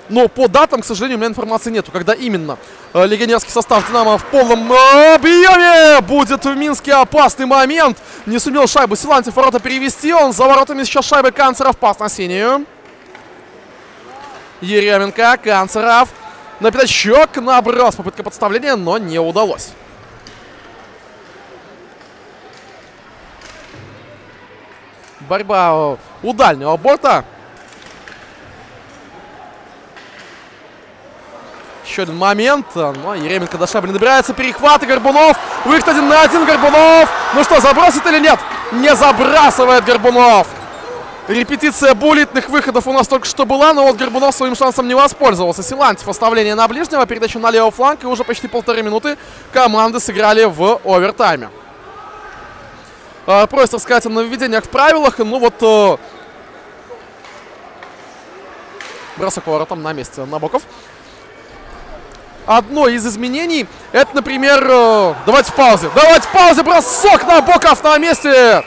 Но по датам, к сожалению, у меня информации нету, когда именно э, легионерский состав Динамо в полном э, объеме будет в Минске. Опасный момент. Не сумел шайбу Силантьев ворота перевести. Он за воротами сейчас шайбы Канцеров. Пас на синюю. Еременко, Канцеров. На пятачок наброс. Попытка подставления, но не удалось. Борьба у дальнего борта. Еще один момент. Но Еременко до шайбы не добирается. Перехват и Горбунов. Выход один на один. Горбунов. Ну что, забросит или нет? Не забрасывает Горбунов. Репетиция булитных выходов у нас только что была, но вот Горбунов своим шансом не воспользовался. Силантьев оставление на ближнего, передача на левый фланг, и уже почти полторы минуты команды сыграли в овертайме. Э, просит рассказать о нововведениях в правилах. Ну вот... Э, бросок воротом на месте Набоков. Одно из изменений, это, например... Э, давайте в паузе. Давайте в паузе. Бросок Набоков на месте.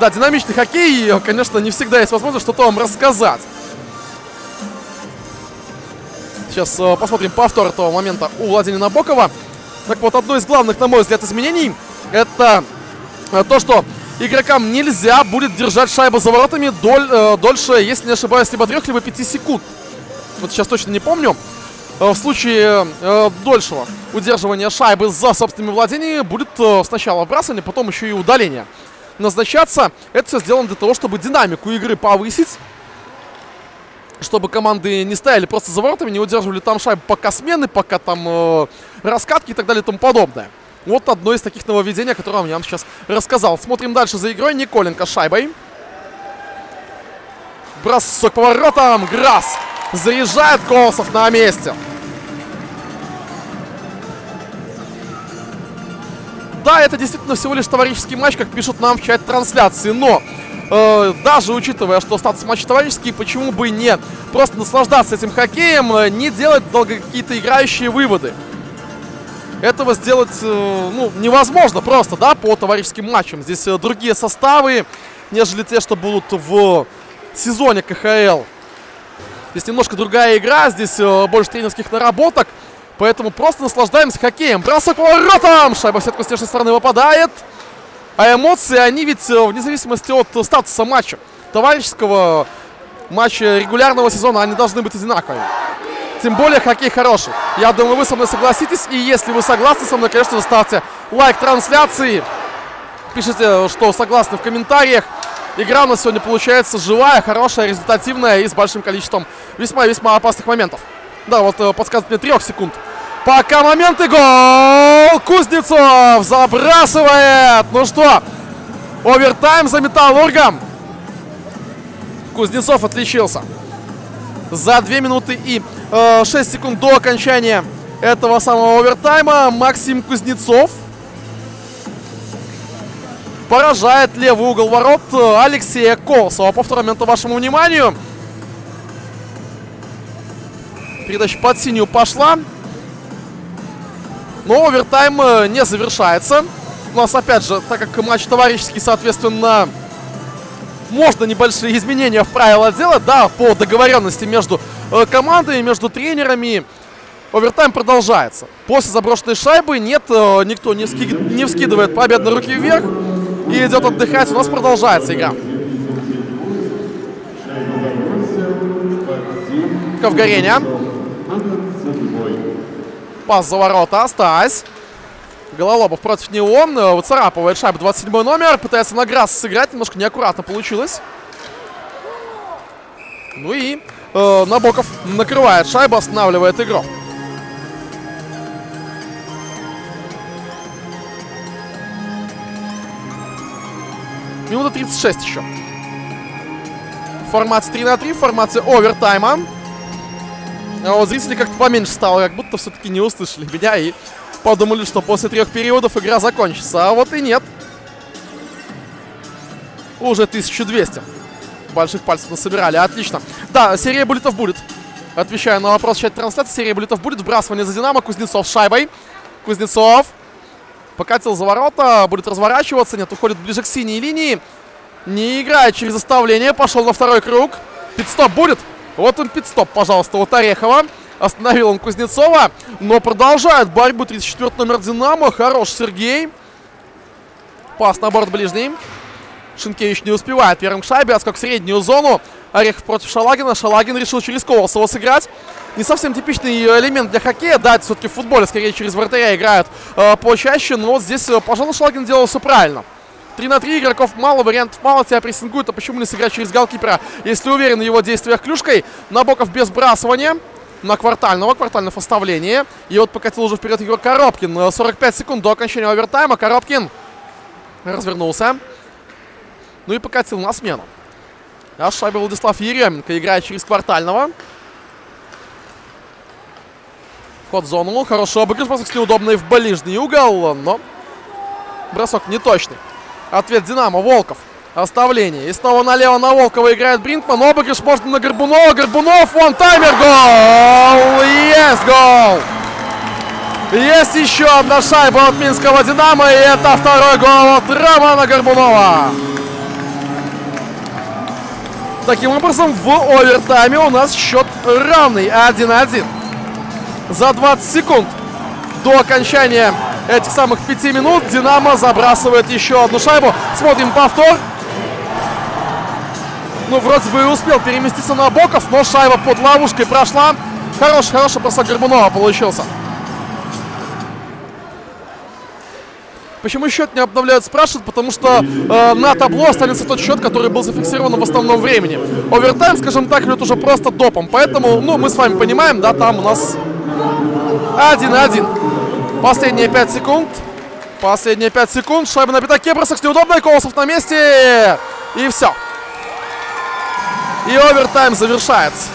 Да, динамичный хоккей. Конечно, не всегда есть возможность что-то вам рассказать. Сейчас э, посмотрим повтор этого момента у Владимира Набокова. Так вот, одно из главных, на мой взгляд, изменений это Э, то, что игрокам нельзя будет держать шайбу за воротами доль, э, дольше, если не ошибаюсь, либо 3, либо 5 секунд. Вот сейчас точно не помню. Э, в случае э, дольшего удерживания шайбы за собственными владениями будет э, сначала вбрасывание, потом еще и удаление назначаться. Это все сделано для того, чтобы динамику игры повысить. Чтобы команды не стояли просто за воротами, не удерживали там шайбу пока смены, пока там э, раскатки и так далее и тому подобное. Вот одно из таких нововведений, о котором я вам сейчас рассказал. Смотрим дальше за игрой. Николенко шайбой. Бросок поворотом. Грасс заряжает Колосов на месте. Да, это действительно всего лишь товарищеский матч, как пишут нам в чате трансляции, но э, даже учитывая, что статус матча товарищеский, почему бы не просто наслаждаться этим хоккеем, э, не делать долго какие-то играющие выводы этого сделать э, ну, невозможно просто, да, по товарищеским матчам. Здесь э, другие составы, нежели те, что будут в сезоне КХЛ. Здесь немножко другая игра, здесь э, больше тренерских наработок. Поэтому просто наслаждаемся хоккеем. Бросок поворотом! Шайба в сетку с внешней стороны выпадает. А эмоции, они ведь вне зависимости от статуса матча, товарищеского матча регулярного сезона, они должны быть одинаковыми. Тем более хоккей хороший. Я думаю, вы со мной согласитесь. И если вы согласны со мной, конечно же, ставьте лайк трансляции. Пишите, что согласны в комментариях. Игра у нас сегодня получается живая, хорошая, результативная и с большим количеством весьма-весьма опасных моментов. Да, вот э, подсказывает мне трех секунд. Пока моменты гол! Кузнецов забрасывает! Ну что, овертайм за Металлургом. Кузнецов отличился. За 2 минуты и э, 6 секунд до окончания этого самого овертайма Максим Кузнецов поражает левый угол ворот Алексея Колосова. По второму моменту вашему вниманию. Передача под синюю пошла. Но овертайм э, не завершается. У нас, опять же, так как матч товарищеский, соответственно, можно небольшие изменения в правила делать, да, по договоренности между э, командами, между тренерами. Овертайм продолжается. После заброшенной шайбы нет, э, никто не, ски, не вскидывает победные руки вверх и идет отдыхать. У нас продолжается игра. Ковгорения. Пас за ворота. Стась. Гололобов против него. Выцарапывает шайбу 27 номер. Пытается на Грасс сыграть. Немножко неаккуратно получилось. Ну и э, Набоков накрывает шайбу, останавливает игру. Минута 36 еще. Формация 3 на 3, формация овертайма. А вот зрители как-то поменьше стало, как будто все-таки не услышали меня и подумали, что после трех периодов игра закончится. А вот и нет. Уже 1200. Больших пальцев насобирали. Отлично. Да, серия буллетов будет. Отвечаю на вопрос в чате трансляции. Серия буллетов будет. Вбрасывание за Динамо. Кузнецов с шайбой. Кузнецов. Покатил за ворота. Будет разворачиваться. Нет, уходит ближе к синей линии. Не играет через оставление. Пошел на второй круг. Пидстоп будет. Вот он пидстоп, пожалуйста, от Орехова. Остановил он Кузнецова. Но продолжает борьбу 34 номер Динамо. Хорош Сергей. Пас на борт ближний. Шинкевич не успевает первым к шайбе. Отскок в среднюю зону. Орехов против Шалагина. Шалагин решил через Колосова сыграть. Не совсем типичный элемент для хоккея. Да, это все-таки в футболе скорее через вратаря играют э, почаще. Но вот здесь, э, пожалуй, Шалагин делал все правильно. 3 на 3, игроков мало, вариантов мало, тебя прессингуют. А почему не сыграть через голкипера, если уверен в его действиях клюшкой? Набоков без сбрасывания на квартального, квартального оставления. И вот покатил уже вперед игрок Коробкин. 45 секунд до окончания овертайма. Коробкин развернулся. Ну и покатил на смену. А шайба Владислав Еременко играет через квартального. Вход в зону. Хороший обыгрыш, бросок неудобный в ближний угол, но бросок не точный. Ответ Динамо. Волков. Оставление. И снова налево на Волкова играет Бринкман. Обыгрыш можно на Горбунова. Горбунов. Вон таймер. Гол! Есть гол! Есть еще одна шайба от Минского Динамо. И это второй гол от Романа Горбунова. Таким образом, в овертайме у нас счет равный 1-1. За 20 секунд до окончания этих самых 5 минут Динамо забрасывает еще одну шайбу. Смотрим повтор. Ну, вроде бы и успел переместиться на Боков, но шайба под ловушкой прошла. Хороший, хороший бросок Горбунова получился. Почему счет не обновляют, спрашивают, потому что э, на табло останется тот счет, который был зафиксирован в основном времени. Овертайм, скажем так, идет уже просто допом, поэтому, ну, мы с вами понимаем, да, там у нас 1-1. Последние 5 секунд. Последние 5 секунд. Шайба на пятаке, бросок неудобный, Колосов на месте. И все. И овертайм завершается.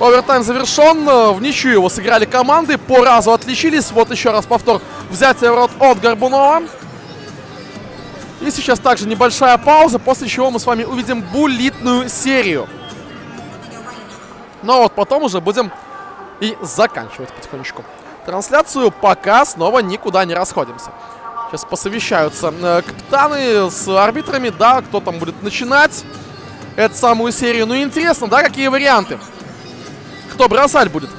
Овертайм завершен. В ничью его сыграли команды. По разу отличились. Вот еще раз повтор. Взятие ворот от Горбунова. И сейчас также небольшая пауза, после чего мы с вами увидим булитную серию. Но вот потом уже будем и заканчивать потихонечку трансляцию, пока снова никуда не расходимся. Сейчас посовещаются э, капитаны с арбитрами, да, кто там будет начинать эту самую серию. Ну, интересно, да, какие варианты? Кто бросать будет.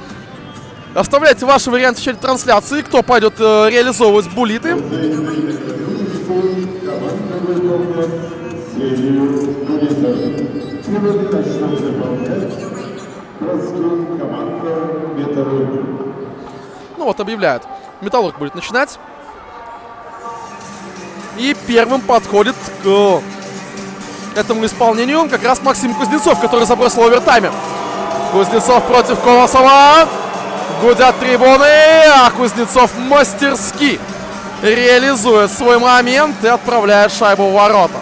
Оставляйте ваши варианты в чате трансляции, кто пойдет э, реализовывать булиты. Ну вот, объявляют. Металлург будет начинать. И первым подходит к этому исполнению как раз Максим Кузнецов, который забросил овертайме. Кузнецов против Колосова. Гудят трибуны, а Кузнецов мастерски реализует свой момент и отправляет шайбу в ворота.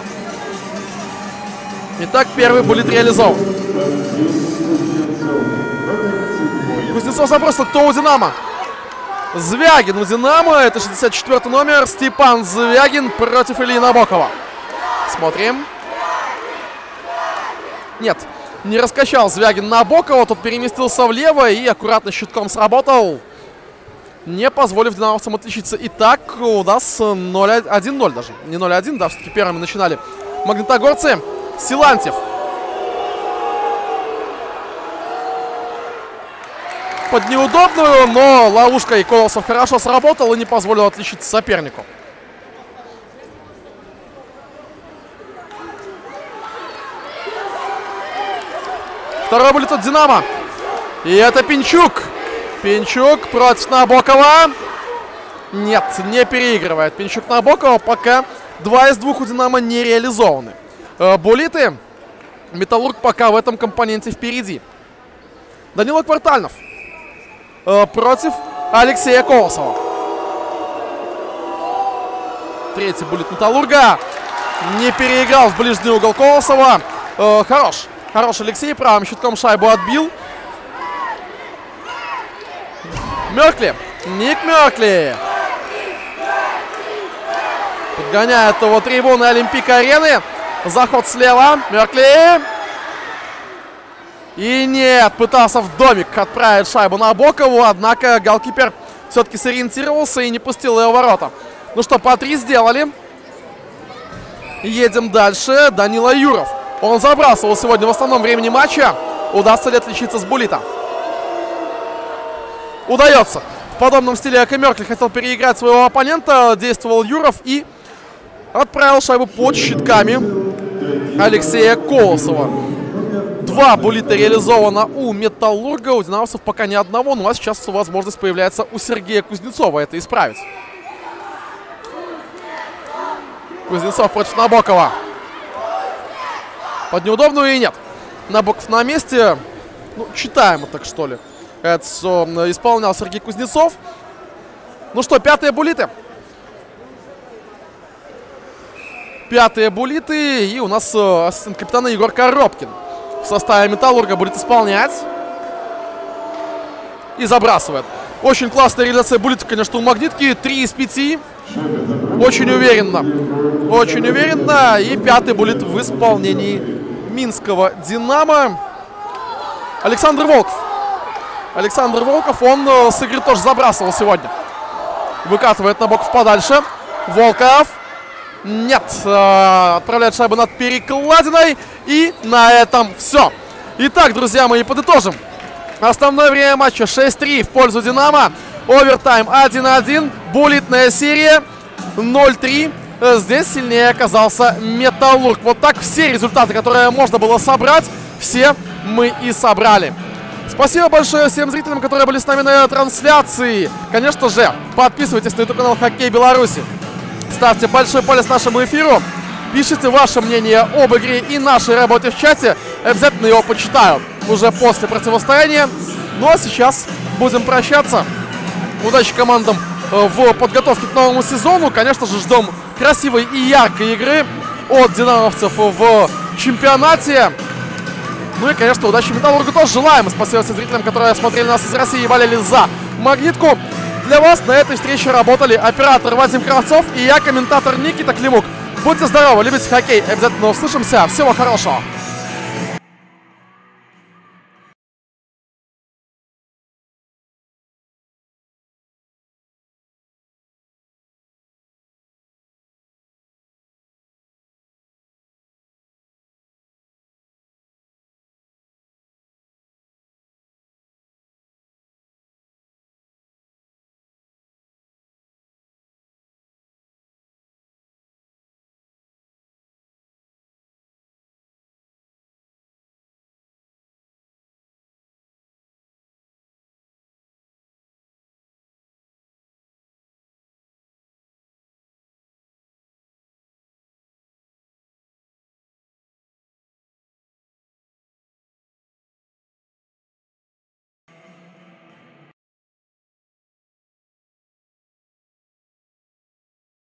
Итак, первый будет реализован. Кузнецов забросил. Кто у Динамо? Звягин у Динамо. Это 64 номер. Степан Звягин против Ильи Набокова. Смотрим. Нет. Не раскачал Звягин на Бокова. Тот переместился влево и аккуратно щитком сработал. Не позволив динамовцам отличиться. Итак, у нас 1-0 даже. Не 0-1, да, все-таки первыми начинали магнитогорцы. Силантьев. Под неудобную, но ловушка и Колосов хорошо сработал и не позволил отличиться сопернику. Второй будет от Динамо. И это Пинчук. Пинчук против Набокова. Нет, не переигрывает Пинчук Набокова. Пока два из двух у Динамо не реализованы. Э, Булиты. Металлург пока в этом компоненте впереди. Данила Квартальнов. Э, против Алексея Колосова. Третий булит Металлурга. Не переиграл в ближний угол Колосова. Э, хорош. Хорош Алексей, правым щитком шайбу отбил. Меркли. Ник Меркли. Подгоняет его трибуны Олимпика арены. Заход слева. Меркли. И нет, пытался в домик отправить шайбу на Бокову, однако голкипер все-таки сориентировался и не пустил ее в ворота. Ну что, по три сделали. Едем дальше. Данила Юров. Он забрасывал сегодня в основном времени матча. Удастся ли отличиться с Булита? Удается. В подобном стиле Эко Меркель хотел переиграть своего оппонента. Действовал Юров и отправил шайбу под щитками Алексея Колосова. Два булита реализовано у Металлурга. У динамовцев пока ни одного. Ну а сейчас возможность появляется у Сергея Кузнецова это исправить. Кузнецов против Набокова. Под неудобную и нет. Набоков на месте. Ну, читаемо так что ли. Это все исполнял Сергей Кузнецов. Ну что, пятые булиты. Пятые булиты. И у нас ассистент капитана Егор Коробкин в составе Металлурга будет исполнять. И забрасывает. Очень классная реализация булита, конечно, у Магнитки. Три из пяти. Очень уверенно. Очень уверенно. И пятый булит в исполнении Минского Динамо. Александр Волков. Александр Волков, он э, с игры тоже забрасывал сегодня. Выкатывает на боков подальше. Волков. Нет. Э, отправляет шайбу над перекладиной. И на этом все. Итак, друзья мои, подытожим. Основное время матча 6-3 в пользу Динамо. Овертайм 1-1. Булитная серия 0-3. Здесь сильнее оказался Металлург. Вот так все результаты, которые можно было собрать, все мы и собрали. Спасибо большое всем зрителям, которые были с нами на трансляции. Конечно же, подписывайтесь на YouTube канал Хоккей Беларуси. Ставьте большой палец нашему эфиру. Пишите ваше мнение об игре и нашей работе в чате. Обязательно его почитаю уже после противостояния. Ну а сейчас будем прощаться. Удачи командам э, в подготовке к новому сезону. Конечно же, ждем красивой и яркой игры от динамовцев в чемпионате. Ну и, конечно, удачи Металлургу тоже желаем. спасибо всем зрителям, которые смотрели нас из России и болели за Магнитку. Для вас на этой встрече работали оператор Вадим Кравцов и я, комментатор Никита Климук. Будьте здоровы, любите хоккей. Обязательно услышимся. Всего хорошего.